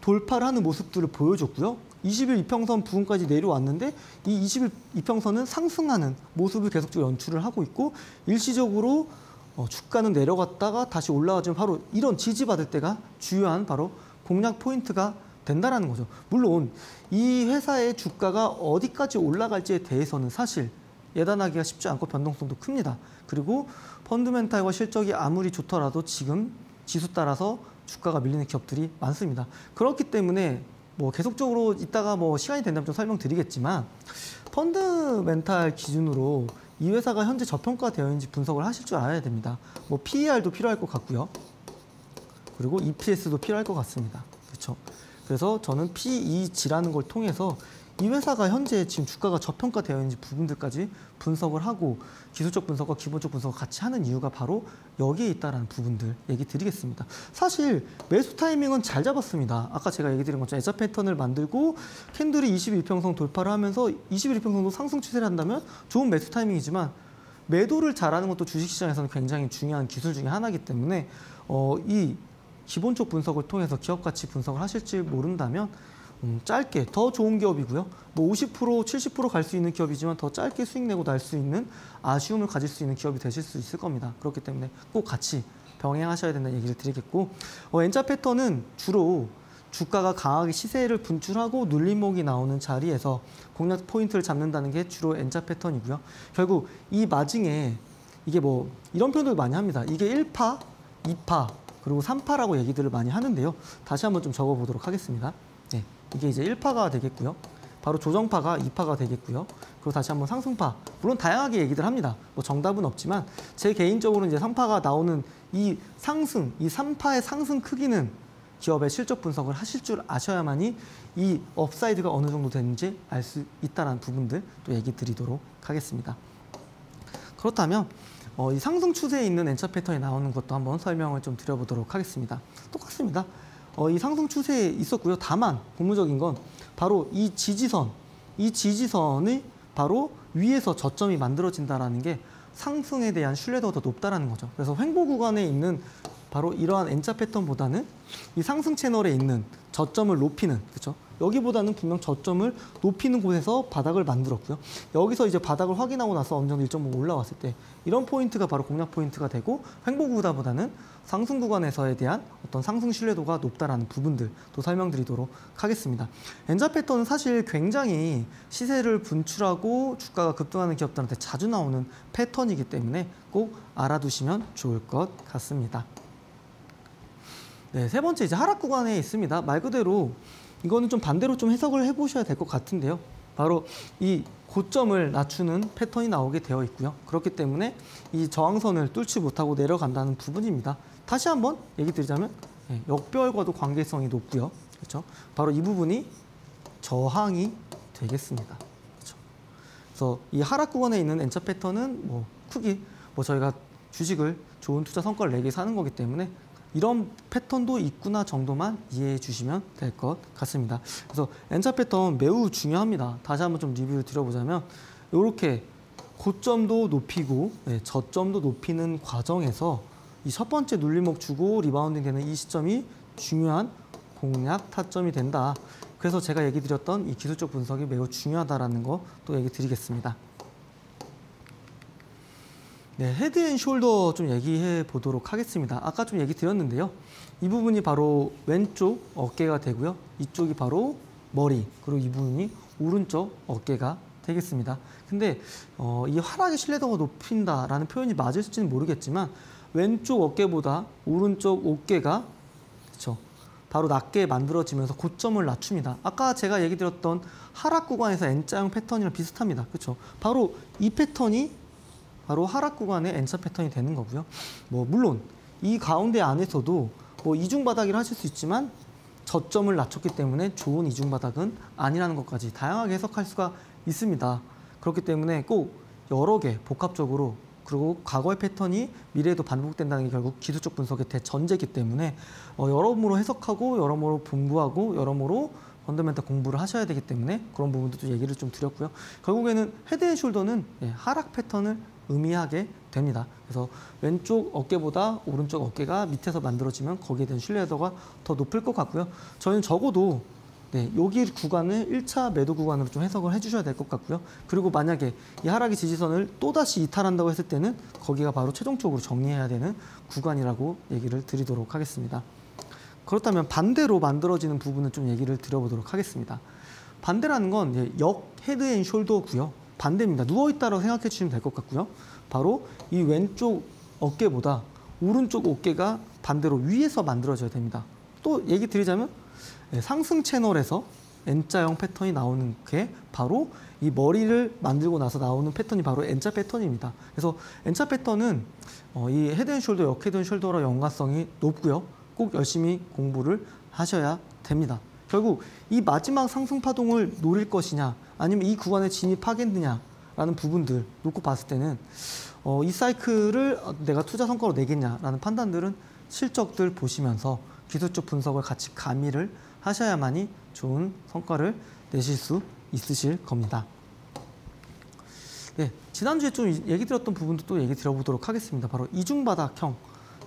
돌파를 하는 모습들을 보여줬고요. 20일 이평선 부분까지 내려왔는데 이 20일 이평선은 상승하는 모습을 계속적으로 연출을 하고 있고 일시적으로 어, 주가는 내려갔다가 다시 올라가지만 바로 이런 지지받을 때가 주요한 바로 공략 포인트가 된다라는 거죠. 물론 이 회사의 주가가 어디까지 올라갈지에 대해서는 사실 예단하기가 쉽지 않고 변동성도 큽니다. 그리고 펀드멘탈과 실적이 아무리 좋더라도 지금 지수 따라서 주가가 밀리는 기업들이 많습니다. 그렇기 때문에 뭐 계속적으로 이따가 뭐 시간이 된다면 좀 설명드리겠지만 펀드멘탈 기준으로 이 회사가 현재 저평가되어 있는지 분석을 하실 줄 알아야 됩니다. 뭐 PER도 필요할 것 같고요. 그리고 EPS도 필요할 것 같습니다. 그렇죠? 그래서 저는 PEG라는 걸 통해서 이 회사가 현재 지금 주가가 저평가되어 있는지 부분들까지 분석을 하고 기술적 분석과 기본적 분석을 같이 하는 이유가 바로 여기에 있다는 부분들 얘기 드리겠습니다. 사실 매수 타이밍은 잘 잡았습니다. 아까 제가 얘기 드린 것처럼 애자 패턴을 만들고 캔들이 21평선 돌파를 하면서 21평선도 상승 추세를 한다면 좋은 매수 타이밍이지만 매도를 잘하는 것도 주식시장에서는 굉장히 중요한 기술 중에 하나이기 때문에 어, 이 기본적 분석을 통해서 기업 가치 분석을 하실지 모른다면 음, 짧게 더 좋은 기업이고요. 뭐 50% 70%갈 수 있는 기업이지만 더 짧게 수익 내고 날 수 있는 아쉬움을 가질 수 있는 기업이 되실 수 있을 겁니다. 그렇기 때문에 꼭 같이 병행하셔야 된다는 얘기를 드리겠고 어, N자 패턴은 주로 주가가 강하게 시세를 분출하고 눌림목이 나오는 자리에서 공략 포인트를 잡는다는 게 주로 N자 패턴이고요. 결국 이 마징에 이게 뭐 이런 표현을 많이 합니다. 이게 1파, 2파, 그리고 3파라고 얘기들을 많이 하는데요. 다시 한번 좀 적어보도록 하겠습니다. 네. 이게 이제 1파가 되겠고요. 바로 조정파가 2파가 되겠고요. 그리고 다시 한번 상승파. 물론 다양하게 얘기들 합니다. 뭐 정답은 없지만 제 개인적으로는 이제 3파가 나오는 이 상승, 이 3파의 상승 크기는 기업의 실적 분석을 하실 줄 아셔야만이 이 upside가 어느 정도 되는지 알 수 있다는 부분들 또 얘기 드리도록 하겠습니다. 그렇다면 어, 이 상승 추세에 있는 N자 패턴이 나오는 것도 한번 설명을 좀 드려보도록 하겠습니다. 똑같습니다. 어, 이 상승 추세에 있었고요. 다만 고무적인 건 바로 이 지지선, 이 지지선이 바로 위에서 저점이 만들어진다라는 게 상승에 대한 신뢰도가 더 높다라는 거죠. 그래서 횡보 구간에 있는 바로 이러한 N자 패턴보다는 이 상승 채널에 있는 저점을 높이는 그렇죠. 여기보다는 분명 저점을 높이는 곳에서 바닥을 만들었고요. 여기서 이제 바닥을 확인하고 나서 어느 정도 일정 부분 올라왔을 때 이런 포인트가 바로 공략 포인트가 되고 횡보 구간보다는 상승 구간에서에 대한 어떤 상승 신뢰도가 높다라는 부분들 또 설명드리도록 하겠습니다. N자 패턴은 사실 굉장히 시세를 분출하고 주가가 급등하는 기업들한테 자주 나오는 패턴이기 때문에 꼭 알아두시면 좋을 것 같습니다. 네, 세 번째 이제 하락 구간에 있습니다. 말 그대로 이거는 좀 반대로 좀 해석을 해보셔야 될 것 같은데요. 바로 이 고점을 낮추는 패턴이 나오게 되어 있고요. 그렇기 때문에 이 저항선을 뚫지 못하고 내려간다는 부분입니다. 다시 한번 얘기 드리자면 예, 역별과도 관계성이 높고요. 그렇죠? 바로 이 부분이 저항이 되겠습니다. 그렇죠? 그래서 이 하락 구간에 있는 N자 패턴은 뭐 크기 뭐 저희가 주식을 좋은 투자 성과를 내기 사는 거기 때문에 이런 패턴도 있구나 정도만 이해해 주시면 될 것 같습니다. 그래서 N자 패턴 매우 중요합니다. 다시 한번 좀 리뷰를 드려보자면 이렇게 고점도 높이고 네, 저점도 높이는 과정에서 이 첫 번째 눌림목 주고 rebounding 되는 이 시점이 중요한 공략 타점이 된다. 그래서 제가 얘기 드렸던 이 기술적 분석이 매우 중요하다라는 거 또 얘기 드리겠습니다. 네, head and shoulder 좀 얘기해 보도록 하겠습니다. 아까 좀 얘기 드렸는데요. 이 부분이 바로 왼쪽 어깨가 되고요. 이쪽이 바로 머리, 그리고 이 부분이 오른쪽 어깨가 되겠습니다. 근데 어, 이 하락의 신뢰도가 높인다라는 표현이 맞을지는 모르겠지만 왼쪽 어깨보다 오른쪽 어깨가 그렇죠. 바로 낮게 만들어지면서 고점을 낮춥니다. 아까 제가 얘기 드렸던 하락 구간에서 N자형 패턴이랑 비슷합니다. 그렇죠? 바로 이 패턴이 바로 하락 구간의 N자 패턴이 되는 거고요. 뭐 물론 이 가운데 안에서도 뭐 이중 바닥이라 하실 수 있지만 저점을 낮췄기 때문에 좋은 이중 바닥은 아니라는 것까지 다양하게 해석할 수가 있습니다. 그렇기 때문에 꼭 여러 개 복합적으로 그리고 과거의 패턴이 미래에도 반복된다는 게 결국 기술적 분석의 대전제이기 때문에 어, 여러모로 해석하고 여러모로 분부하고 여러모로 펀더멘탈 공부를 하셔야 되기 때문에 그런 부분도 얘기를 좀 드렸고요. 결국에는 헤드앤숄더는 예, 하락 패턴을 의미하게 됩니다. 그래서 왼쪽 어깨보다 오른쪽 어깨가 밑에서 만들어지면 거기에 대한 신뢰도가 더 높을 것 같고요. 저희는 적어도 네, 여기 구간을 1차 매도 구간으로 좀 해석을 해주셔야 될 것 같고요. 그리고 만약에 이 하락의 지지선을 또다시 이탈한다고 했을 때는 거기가 바로 최종적으로 정리해야 되는 구간이라고 얘기를 드리도록 하겠습니다. 그렇다면 반대로 만들어지는 부분을 좀 얘기를 드려보도록 하겠습니다. 반대라는 건 역 head and shoulder고요. 반대입니다. 누워있다라고 생각해 주시면 될 것 같고요. 바로 이 왼쪽 어깨보다 오른쪽 어깨가 반대로 위에서 만들어져야 됩니다. 또 얘기 드리자면 네, 상승 채널에서 N자형 패턴이 나오는 게 바로 이 머리를 만들고 나서 나오는 패턴이 바로 N자 패턴입니다. 그래서 N자 패턴은 어, 이 헤드앤숄더, 역헤드앤숄더와 연관성이 높고요. 꼭 열심히 공부를 하셔야 됩니다. 결국 이 마지막 상승 파동을 노릴 것이냐 아니면 이 구간에 진입하겠느냐라는 부분들 놓고 봤을 때는 어, 이 사이클을 내가 투자 성과로 내겠냐라는 판단들은 실적들 보시면서 기술적 분석을 같이 가미를 하셔야만이 좋은 성과를 내실 수 있으실 겁니다. 네, 지난주에 좀 얘기 드렸던 부분도 또 얘기 드려보도록 하겠습니다. 바로 이중바닥형.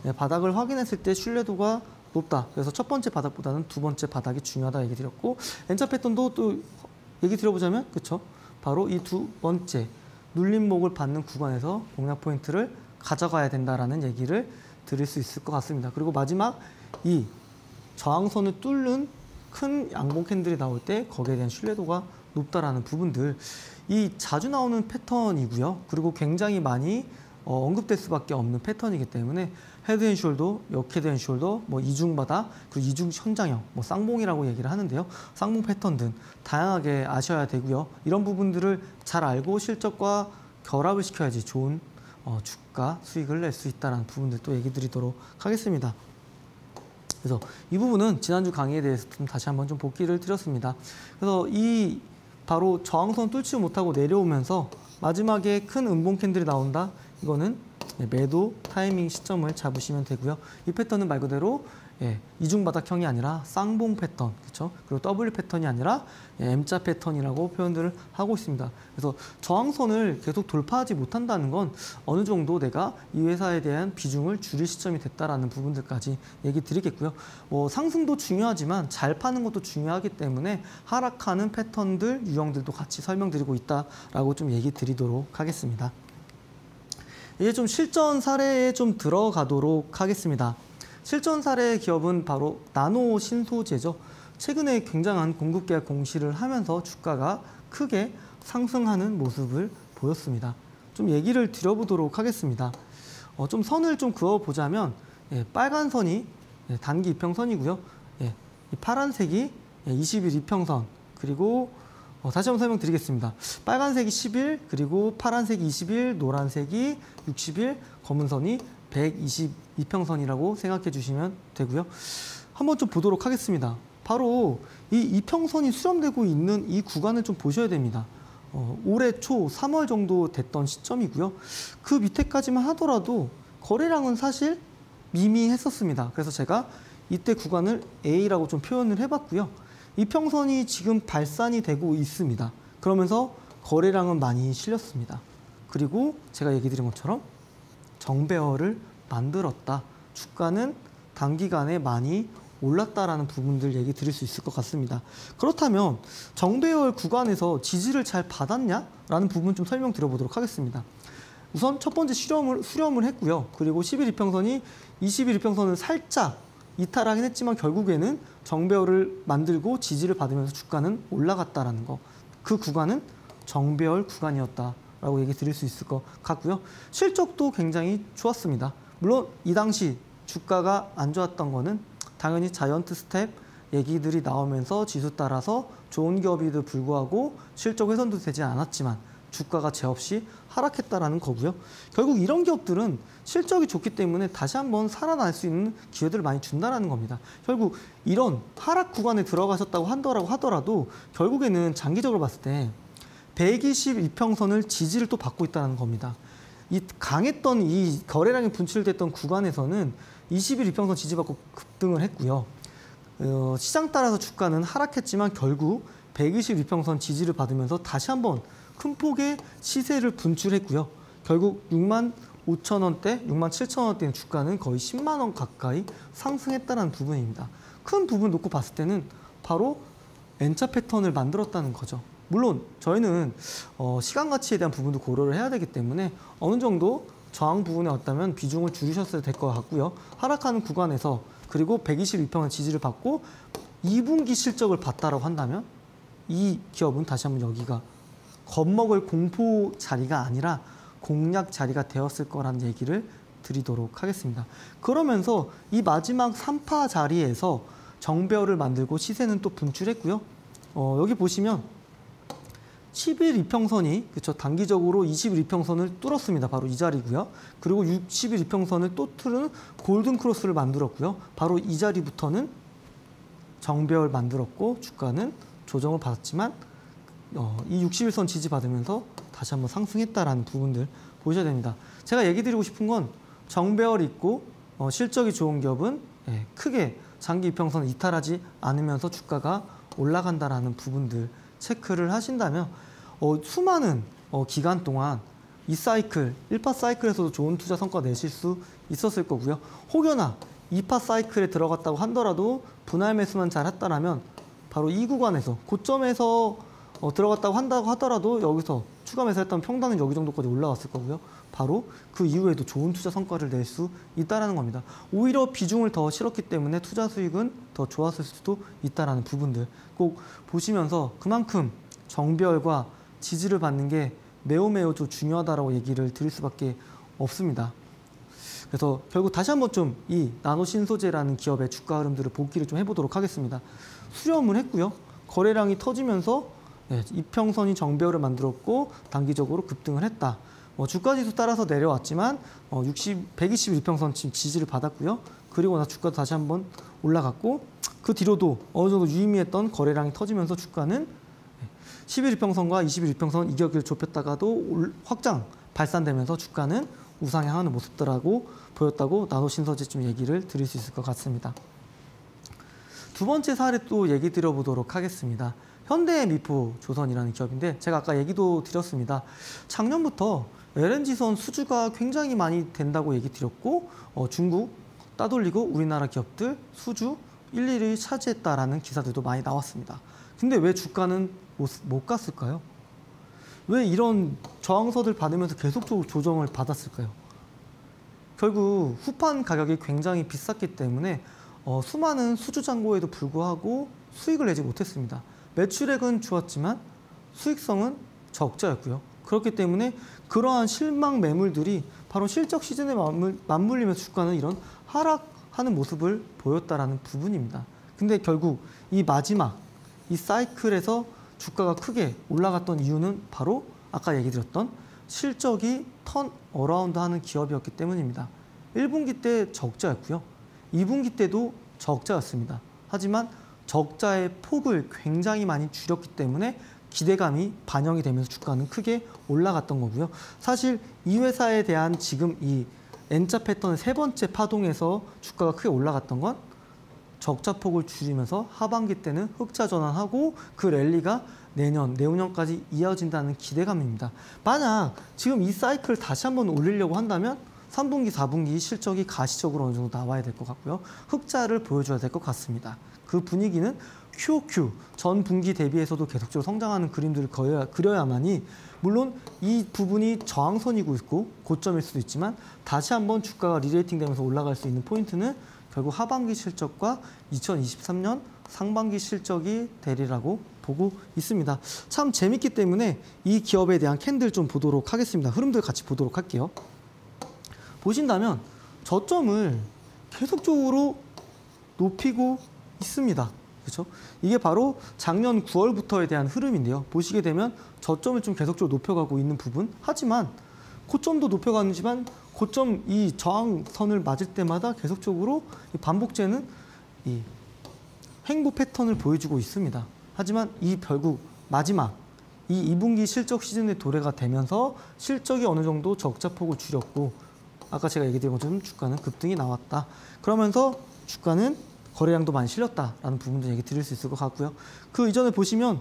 네, 바닥을 확인했을 때 신뢰도가 높다. 그래서 첫 번째 바닥보다는 두 번째 바닥이 중요하다 얘기 드렸고 N자 패턴도 또 얘기 드려보자면 그쵸? 바로 이 두 번째 눌림목을 받는 구간에서 공략 포인트를 가져가야 된다라는 얘기를 드릴 수 있을 것 같습니다. 그리고 마지막 이 저항선을 뚫는 큰 양봉 candle이 나올 때 거기에 대한 신뢰도가 높다라는 부분들 이 자주 나오는 패턴이고요. 그리고 굉장히 많이 어, 언급될 수밖에 없는 패턴이기 때문에 헤드앤숄더, 역헤드앤숄더, 뭐 이중바닥, 그리고 이중 천장형, 뭐 쌍봉이라고 얘기를 하는데요. 쌍봉 패턴 등 다양하게 아셔야 되고요. 이런 부분들을 잘 알고 실적과 결합을 시켜야지 좋은 어, 주가 수익을 낼 수 있다는 부분들 또 얘기 드리도록 하겠습니다. 그래서 이 부분은 지난주 강의에 대해서 좀 다시 한번 좀 복기를 드렸습니다. 그래서 이 바로 저항선 뚫지 못하고 내려오면서 마지막에 큰 음봉 캔들이 나온다. 이거는 매도 타이밍 시점을 잡으시면 되고요. 이 패턴은 말 그대로 예, 이중바닥형이 아니라 쌍봉 패턴, 그렇죠? 그리고 W 패턴이 아니라 예, M자 패턴이라고 표현들을 하고 있습니다. 그래서 저항선을 계속 돌파하지 못한다는 건 어느 정도 내가 이 회사에 대한 비중을 줄일 시점이 됐다라는 부분들까지 얘기 드리겠고요. 뭐 상승도 중요하지만 잘 파는 것도 중요하기 때문에 하락하는 패턴들, 유형들도 같이 설명드리고 있다라고 좀 얘기 드리도록 하겠습니다. 이제 좀 실전 사례에 좀 들어가도록 하겠습니다. 실전 사례 기업은 바로 나노 신소재죠. 최근에 굉장한 공급 계약 공시를 하면서 주가가 크게 상승하는 모습을 보였습니다. 좀 얘기를 드려보도록 하겠습니다. 어, 좀 선을 좀 그어보자면 예, 빨간 선이 예, 단기 이평선이고요. 예, 파란색이 20일 예, 이평선 그리고 어, 다시 한번 설명드리겠습니다. 빨간색이 10일, 그리고 파란색이 20일, 노란색이 60일, 검은 선이 122평선이라고 생각해 주시면 되고요. 한번 좀 보도록 하겠습니다. 바로 이 이평선이 수렴되고 있는 이 구간을 좀 보셔야 됩니다. 어, 올해 초 3월 정도 됐던 시점이고요. 그 밑에까지만 하더라도 거래량은 사실 미미했었습니다. 그래서 제가 이때 구간을 A라고 좀 표현을 해봤고요. 이평선이 지금 발산이 되고 있습니다. 그러면서 거래량은 많이 실렸습니다. 그리고 제가 얘기 드린 것처럼 정배열을 만들었다. 주가는 단기간에 많이 올랐다라는 부분들 얘기 드릴 수 있을 것 같습니다. 그렇다면 정배열 구간에서 지지를 잘 받았냐라는 부분 좀 설명드려 보도록 하겠습니다. 우선 첫 번째 실험을 수렴을 했고요. 그리고 11 이평선이 21 이평선을 살짝 이탈하긴 했지만 결국에는 정배열을 만들고 지지를 받으면서 주가는 올라갔다라는 거. 그 구간은 정배열 구간이었다 라고 얘기 드릴 수 있을 것 같고요. 실적도 굉장히 좋았습니다. 물론 이 당시 주가가 안 좋았던 거는 당연히 giant step 얘기들이 나오면서 지수 따라서 좋은 기업에도 불구하고 실적 훼손도 되지 않았지만 주가가 제 없이 하락했다라는 거고요. 결국 이런 기업들은 실적이 좋기 때문에 다시 한번 살아날 수 있는 기회들을 많이 준다라는 겁니다. 결국 이런 하락 구간에 들어가셨다고 한다라고 하더라도 결국에는 장기적으로 봤을 때 122평선을 지지를 또 받고 있다는 겁니다. 이 강했던 이 거래량이 분출됐던 구간에서는 21이평선 지지받고 급등을 했고요. 어, 시장 따라서 주가는 하락했지만 결국 122평선 지지를 받으면서 다시 한번 큰 폭의 시세를 분출했고요. 결국 6만 5천 원대, 6만 7천 원대의 주가는 거의 10만 원 가까이 상승했다는 부분입니다. 큰 부분 놓고 봤을 때는 바로 N자 패턴을 만들었다는 거죠. 물론 저희는 어, 시간 가치에 대한 부분도 고려를 해야 되기 때문에 어느 정도 저항 부분에 왔다면 비중을 줄이셨어야 될 것 같고요. 하락하는 구간에서 그리고 122평의 지지를 받고 2분기 실적을 봤다라고 한다면 이 기업은 다시 한번 여기가 겁먹을 공포 자리가 아니라 공략 자리가 되었을 거라는 얘기를 드리도록 하겠습니다. 그러면서 이 마지막 3파 자리에서 정배열을 만들고 시세는 또 분출했고요. 어, 여기 보시면 10일 이평선이 그쵸 단기적으로 20일 이평선을 뚫었습니다. 바로 이 자리고요. 그리고 60일 이평선을 또 뚫은 골든 크로스를 만들었고요. 바로 이 자리부터는 정배열 만들었고 주가는 조정을 받았지만 어, 이 60일선 지지 받으면서 다시 한번 상승했다라는 부분들 보셔야 됩니다. 제가 얘기 드리고 싶은 건 정배열 있고 어, 실적이 좋은 기업은 예, 크게 장기 이평선 이탈하지 않으면서 주가가 올라간다라는 부분들 체크를 하신다면 어, 수많은 어, 기간 동안 이 사이클, 1파 사이클에서도 좋은 투자 성과 내실 수 있었을 거고요. 혹여나 2파 사이클에 들어갔다고 하더라도 분할 매수만 잘 했다라면 바로 이 구간에서 고점에서 어, 들어갔다고 한다고 하더라도 여기서 추가 매수했던 평단은 여기 정도까지 올라왔을 거고요. 바로 그 이후에도 좋은 투자 성과를 낼 수 있다는 겁니다. 오히려 비중을 더 실었기 때문에 투자 수익은 더 좋았을 수도 있다는 부분들 꼭 보시면서 그만큼 정별과 지지를 받는 게 매우 매우 좀 중요하다라고 얘기를 드릴 수밖에 없습니다. 그래서 결국 다시 한번 좀 이 나노 신소재라는 기업의 주가 흐름들을 보기를 좀 해보도록 하겠습니다. 수렴을 했고요. 거래량이 터지면서 네, 이평선이 정배열을 만들었고 단기적으로 급등을 했다. 뭐 주가지수 따라서 내려왔지만 어, 60, 121평선 지지를 받았고요. 그리고 나 주가도 다시 한번 올라갔고 그 뒤로도 어느 정도 유의미했던 거래량이 터지면서 주가는 11일평선과 21일평선 이격을 좁혔다가도 확장 발산되면서 주가는 우상향하는 모습들하고 보였다고 나노 신서지 좀 얘기를 드릴 수 있을 것 같습니다. 두 번째 사례 또 얘기 드려보도록 하겠습니다. 현대미포 조선이라는 기업인데 제가 아까 얘기도 드렸습니다. 작년부터 LNG선 수주가 굉장히 많이 된다고 얘기 드렸고 어, 중국 따돌리고 우리나라 기업들 수주 1, 2위 차지했다라는 기사들도 많이 나왔습니다. 근데 왜 주가는 못, 못 갔을까요? 왜 이런 저항서들 받으면서 계속적으로 조정을 받았을까요? 결국 후판 가격이 굉장히 비쌌기 때문에 어, 수많은 수주 잔고에도 불구하고 수익을 내지 못했습니다. 매출액은 좋았지만 수익성은 적자였고요. 그렇기 때문에 그러한 실망 매물들이 바로 실적 시즌에 맞물리면서 주가는 이런 하락하는 모습을 보였다라는 부분입니다. 근데 결국 이 마지막 이 사이클에서 주가가 크게 올라갔던 이유는 바로 아까 얘기 드렸던 실적이 turn around 하는 기업이었기 때문입니다. 1분기 때 적자였고요. 2분기 때도 적자였습니다. 하지만 적자의 폭을 굉장히 많이 줄였기 때문에 기대감이 반영이 되면서 주가는 크게 올라갔던 거고요. 사실 이 회사에 대한 지금 이 N자 패턴의 세 번째 파동에서 주가가 크게 올라갔던 건 적자 폭을 줄이면서 하반기 때는 흑자 전환하고 그 랠리가 내년, 내후년까지 이어진다는 기대감입니다. 만약 지금 이 사이클 다시 한번 올리려고 한다면 3분기, 4분기 실적이 가시적으로 어느 정도 나와야 될 것 같고요. 흑자를 보여줘야 될 것 같습니다. 그 분위기는 QOQ 전 분기 대비해서도 계속적으로 성장하는 그림들을 그려야, 그려야 만이 물론 이 부분이 저항선이고 있고 고점일 수도 있지만 다시 한번 주가가 re-rating 되면서 올라갈 수 있는 포인트는 결국 하반기 실적과 2023년 상반기 실적이 되리라고 보고 있습니다. 참 재밌기 때문에 이 기업에 대한 캔들 좀 보도록 하겠습니다. 흐름들 같이 보도록 할게요. 보신다면 저점을 계속적으로 높이고 있습니다. 그렇죠? 이게 바로 작년 9월부터에 대한 흐름인데요. 보시게 되면 저점을 좀 계속적으로 높여가고 있는 부분. 하지만 고점도 높여가지만 고점 이 저항선을 맞을 때마다 계속적으로 반복되는 이 횡보 패턴을 보여주고 있습니다. 하지만 이 결국 마지막 이 2분기 실적 시즌의 도래가 되면서 실적이 어느 정도 적자폭을 줄였고 아까 제가 얘기 드린 것처럼 주가는 급등이 나왔다. 그러면서 주가는 거래량도 많이 실렸다라는 부분도 얘기 드릴 수 있을 것 같고요. 그 이전에 보시면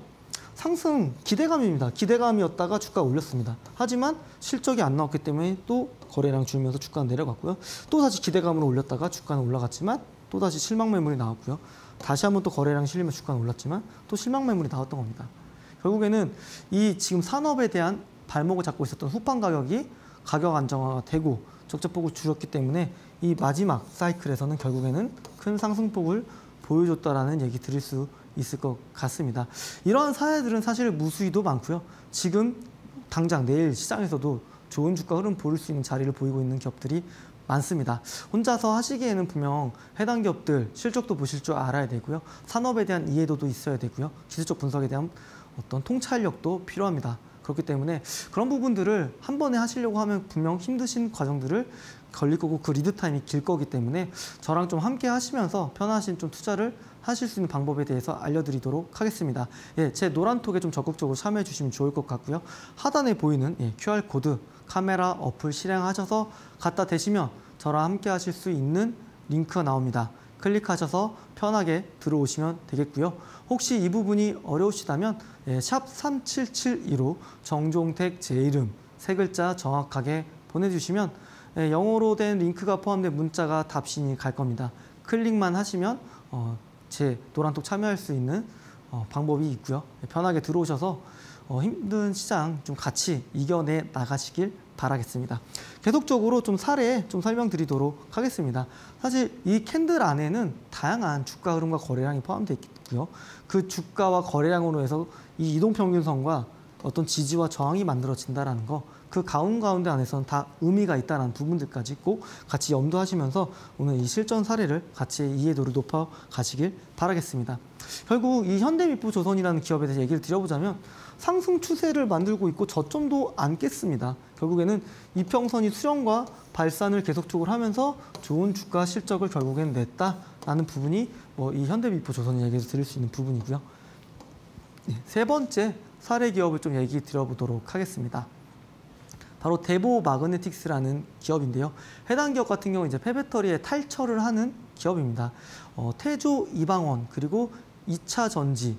상승 기대감입니다. 기대감이었다가 주가 올렸습니다. 하지만 실적이 안 나왔기 때문에 또 거래량 줄면서 주가는 내려갔고요. 또 다시 기대감으로 올렸다가 주가는 올라갔지만 또 다시 실망 매물이 나왔고요. 다시 한번 또 거래량 실리면 주가는 올랐지만 또 실망 매물이 나왔던 겁니다. 결국에는 이 지금 산업에 대한 발목을 잡고 있었던 후판 가격이 가격 안정화가 되고 적자폭을 줄였기 때문에 이 마지막 사이클에서는 결국에는 큰 상승폭을 보여줬다라는 얘기 드릴 수 있을 것 같습니다. 이러한 사례들은 사실 무수히도 많고요. 지금 당장 내일 시장에서도 좋은 주가 흐름 보일 수 있는 자리를 보이고 있는 기업들이 많습니다. 혼자서 하시기에는 분명 해당 기업들 실적도 보실 줄 알아야 되고요. 산업에 대한 이해도도 있어야 되고요. 기술적 분석에 대한 어떤 통찰력도 필요합니다. 그렇기 때문에 그런 부분들을 한 번에 하시려고 하면 분명 힘드신 과정들을 걸릴 거고 그 lead time이 길 거기 때문에 저랑 좀 함께 하시면서 편하신 좀 투자를 하실 수 있는 방법에 대해서 알려드리도록 하겠습니다. 예, 제 노란톡에 좀 적극적으로 참여해 주시면 좋을 것 같고요. 하단에 보이는 예, QR코드 카메라 어플 실행하셔서 갖다 대시면 저랑 함께 하실 수 있는 링크가 나옵니다. 클릭하셔서 편하게 들어오시면 되겠고요. 혹시 이 부분이 어려우시다면 예, 샵 3772로 정종택 제 이름 세 글자 정확하게 보내주시면 예, 영어로 된 링크가 포함된 문자가 답신이 갈 겁니다. 클릭만 하시면 어, 제 노란톡 참여할 수 있는 어, 방법이 있고요. 예, 편하게 들어오셔서 어, 힘든 시장 좀 같이 이겨내 나가시길 바라겠습니다. 계속적으로 좀 사례 좀 설명드리도록 하겠습니다. 사실 이 캔들 안에는 다양한 주가 흐름과 거래량이 포함되어 있고요. 그 주가와 거래량으로 해서 이 이동평균선과 어떤 지지와 저항이 만들어진다는 거, 그 가운 가운데 안에서는 다 의미가 있다는 부분들까지 꼭 같이 염두하시면서 오늘 이 실전 사례를 같이 이해도를 높여 가시길 바라겠습니다. 결국 이 현대미포 조선이라는 기업에 대해서 얘기를 드려보자면 상승 추세를 만들고 있고 저점도 안 깼습니다. 결국에는 이평선이 수렴과 발산을 계속적으로 하면서 좋은 주가 실적을 결국엔 냈다라는 부분이 뭐 이 현대미포 조선이 얘기해서 드릴 수 있는 부분이고요. 네, 세 번째 사례 기업을 좀 얘기 드려보도록 하겠습니다. 바로 데보 마그네틱스라는 기업인데요. 해당 기업 같은 경우 이제 폐배터리에 탈철을 하는 기업입니다. 어, 태조 이방원 그리고 2차 전지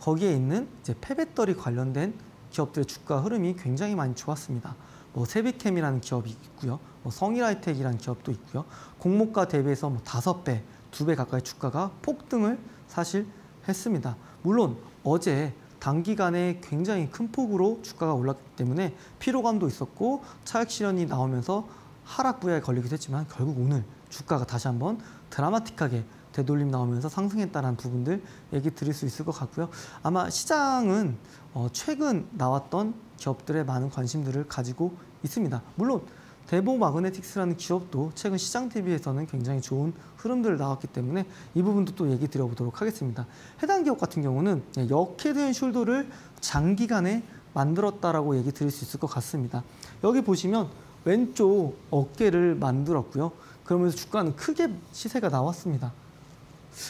거기에 있는 이제 폐배터리 관련된 기업들의 주가 흐름이 굉장히 많이 좋았습니다. 뭐 세비캠이라는 기업이 있고요. 뭐 성일하이텍이라는 기업도 있고요. 공모가 대비해서 뭐 다섯 배, 두배 가까이 주가가 폭등을 사실 했습니다. 물론 어제 단기간에 굉장히 큰 폭으로 주가가 올랐기 때문에 피로감도 있었고 차익 실현이 나오면서 하락 부야에 걸리기도 했지만 결국 오늘 주가가 다시 한번 드라마틱하게 되돌림 나오면서 상승했다는 부분들 얘기 드릴 수 있을 것 같고요. 아마 시장은 어, 최근 나왔던 기업들의 많은 관심들을 가지고 있습니다. 물론 대보 마그네틱스라는 기업도 최근 시장 대비해서는 굉장히 좋은 흐름들을 나왔기 때문에 이 부분도 또 얘기 드려보도록 하겠습니다. 해당 기업 같은 경우는 역head and shoulder를 장기간에 만들었다라고 얘기 드릴 수 있을 것 같습니다. 여기 보시면 왼쪽 어깨를 만들었고요. 그러면서 주가는 크게 시세가 나왔습니다.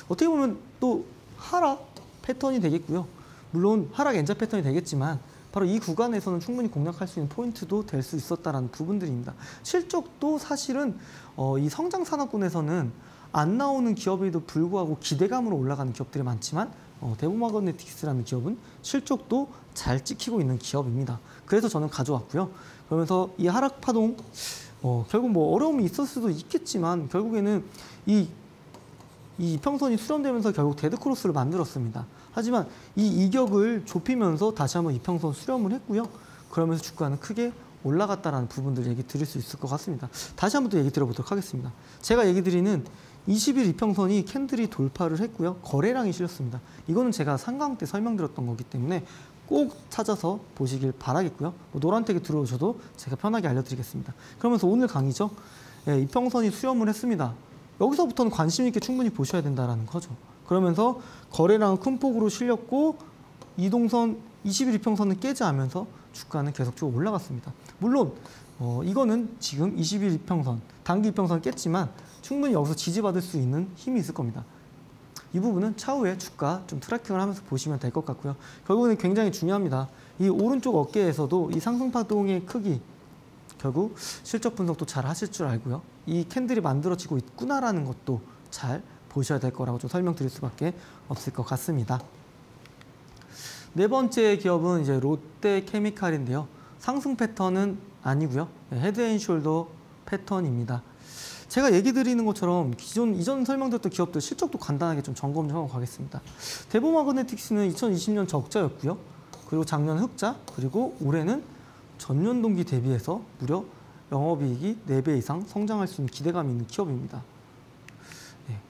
어떻게 보면 또 하락 패턴이 되겠고요. 물론 하락 N자 패턴이 되겠지만 바로 이 구간에서는 충분히 공략할 수 있는 포인트도 될 수 있었다는 부분들입니다. 실적도 사실은 어, 이 성장 산업군에서는 안 나오는 기업에도 불구하고 기대감으로 올라가는 기업들이 많지만 어, 대보마그네틱스라는 기업은 실적도 잘 찍히고 있는 기업입니다. 그래서 저는 가져왔고요. 그러면서 이 하락 파동 어, 결국 뭐 어려움이 있을 수도 있겠지만 결국에는 이이 이 평선이 수렴되면서 결국 dead cross를 만들었습니다. 하지만 이 이격을 좁히면서 다시 한번 이평선 수렴을 했고요. 그러면서 주가는 크게 올라갔다라는 부분들 얘기 드릴 수 있을 것 같습니다. 다시 한번 또 얘기 들어보도록 하겠습니다. 제가 얘기 드리는 20일 이평선이 캔들이 돌파를 했고요. 거래량이 실렸습니다. 이거는 제가 상강 때 설명드렸던 거기 때문에 꼭 찾아서 보시길 바라겠고요. 뭐 노란택에 들어오셔도 제가 편하게 알려드리겠습니다. 그러면서 오늘 강의죠. 예, 이평선이 수렴을 했습니다. 여기서부터는 관심 있게 충분히 보셔야 된다는 거죠. 그러면서 거래량은 큰 폭으로 실렸고 이동선 21 이평선을 깨지 하면서 주가는 계속적으로 올라갔습니다. 물론 어, 이거는 지금 21 이평선, 단기 이평선 깼지만 충분히 여기서 지지받을 수 있는 힘이 있을 겁니다. 이 부분은 차후에 주가 좀 트래킹을 하면서 보시면 될 것 같고요. 결국은 굉장히 중요합니다. 이 오른쪽 어깨에서도 이 상승 파동의 크기 결국 실적 분석도 잘 하실 줄 알고요. 이 캔들이 만들어지고 있구나라는 것도 잘 보셔야 될 거라고 좀 설명드릴 수밖에 없을 것 같습니다. 네 번째 기업은 이제 롯데케미칼인데요. 상승 패턴은 아니고요. 네, 헤드앤숄더 패턴입니다. 제가 얘기 드리는 것처럼 기존 이전 설명드렸던 기업들 실적도 간단하게 좀 점검 좀 하고 가겠습니다. 대보마그네틱스는 2020년 적자였고요. 그리고 작년 흑자, 그리고 올해는 전년 동기 대비해서 무려 영업이익이 4배 이상 성장할 수 있는 기대감이 있는 기업입니다.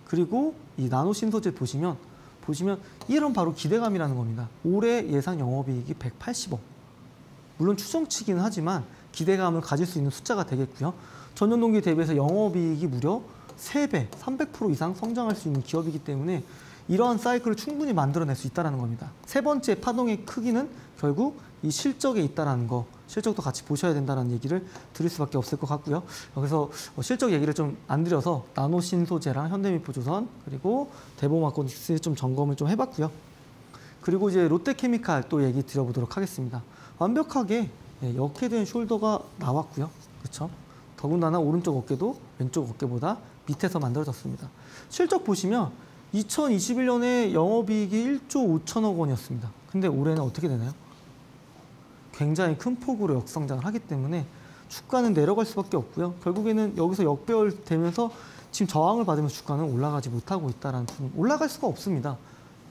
네, 그리고 이 나노 신소재 보시면 보시면 이런 바로 기대감이라는 겁니다. 올해 예상 영업이익이 180억. 물론 추정치기는 하지만 기대감을 가질 수 있는 숫자가 되겠고요. 전년 동기 대비해서 영업이익이 무려 3배, 300% 이상 성장할 수 있는 기업이기 때문에 이러한 사이클을 충분히 만들어낼 수 있다는 겁니다. 세 번째 파동의 크기는 결국 이 실적에 있다는 거, 실적도 같이 보셔야 된다는 얘기를 드릴 수밖에 없을 것 같고요. 그래서 실적 얘기를 좀 안 드려서 나노신소재랑 현대미포조선 그리고 대보마코닉스 좀 점검을 좀 해봤고요. 그리고 이제 롯데케미칼 또 얘기 드려보도록 하겠습니다. 완벽하게 예, 역해된 숄더가 나왔고요. 그렇죠? 더군다나 오른쪽 어깨도 왼쪽 어깨보다 밑에서 만들어졌습니다. 실적 보시면 2021년에 영업이익이 1조 5천억 원이었습니다. 근데 올해는 어떻게 되나요? 굉장히 큰 폭으로 역성장을 하기 때문에 주가는 내려갈 수밖에 없고요. 결국에는 여기서 역배열 되면서 지금 저항을 받으면서 주가는 올라가지 못하고 있다는 부분. 올라갈 수가 없습니다.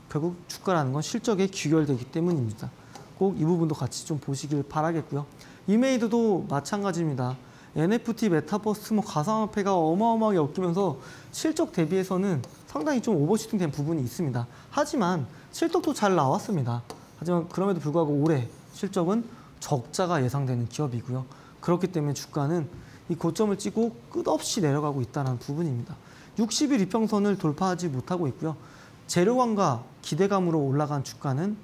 결국 주가라는 건 실적에 귀결되기 때문입니다. 꼭 이 부분도 같이 좀 보시길 바라겠고요. 이메이드도 마찬가지입니다. NFT, 메타버스, 뭐 가상화폐가 어마어마하게 엮이면서 실적 대비해서는 상당히 좀 오버슈팅 된 부분이 있습니다. 하지만 실적도 잘 나왔습니다. 하지만 그럼에도 불구하고 올해 실적은 적자가 예상되는 기업이고요. 그렇기 때문에 주가는 이 고점을 찍고 끝없이 내려가고 있다는 부분입니다. 60일 이평선을 돌파하지 못하고 있고요. 재료관과 기대감으로 올라간 주가는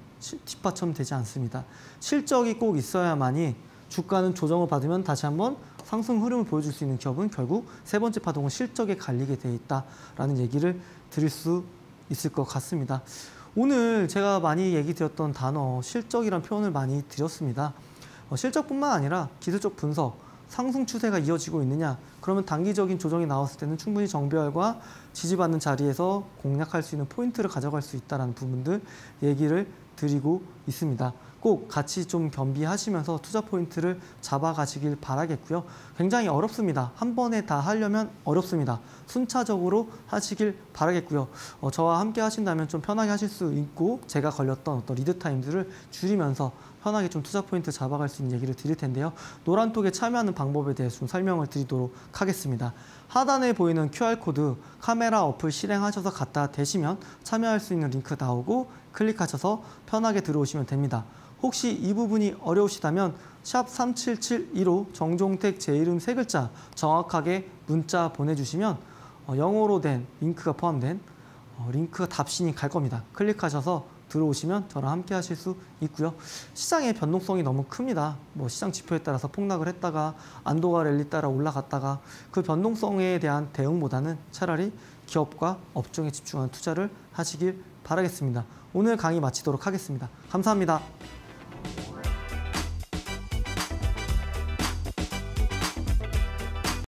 뒷받침 되지 않습니다. 실적이 꼭 있어야만이 주가는 조정을 받으면 다시 한번 상승 흐름을 보여줄 수 있는 기업은 결국 세 번째 파동은 실적에 갈리게 돼 있다라는 얘기를 드릴 수 있을 것 같습니다. 오늘 제가 많이 얘기 드렸던 단어 실적이란 표현을 많이 드렸습니다. 어, 실적뿐만 아니라 기술적 분석, 상승 추세가 이어지고 있느냐 그러면 단기적인 조정이 나왔을 때는 충분히 정배열과 지지받는 자리에서 공략할 수 있는 포인트를 가져갈 수 있다는 부분들 얘기를 드리고 있습니다. 꼭 같이 좀 겸비하시면서 투자 포인트를 잡아가시길 바라겠고요. 굉장히 어렵습니다. 한 번에 다 하려면 어렵습니다. 순차적으로 하시길 바라겠고요. 어, 저와 함께 하신다면 좀 편하게 하실 수 있고 제가 걸렸던 어떤 lead time들을 줄이면서 편하게 좀 투자 포인트 잡아갈 수 있는 얘기를 드릴 텐데요. 노란톡에 참여하는 방법에 대해서 좀 설명을 드리도록 하겠습니다. 하단에 보이는 QR코드 카메라 어플 실행하셔서 갖다 대시면 참여할 수 있는 링크 나오고 클릭하셔서 편하게 들어오시면 됩니다. 혹시 이 부분이 어려우시다면 샵 3772로 정종택 제 이름 세 글자 정확하게 문자 보내주시면 어, 영어로 된 링크가 포함된 어, 링크가 답신이 갈 겁니다. 클릭하셔서 들어오시면 저랑 함께 하실 수 있고요. 시장의 변동성이 너무 큽니다. 뭐 시장 지표에 따라서 폭락을 했다가 안도가 랠리 따라 올라갔다가 그 변동성에 대한 대응보다는 차라리 기업과 업종에 집중한 투자를 하시길 바라겠습니다. 오늘 강의 마치도록 하겠습니다. 감사합니다.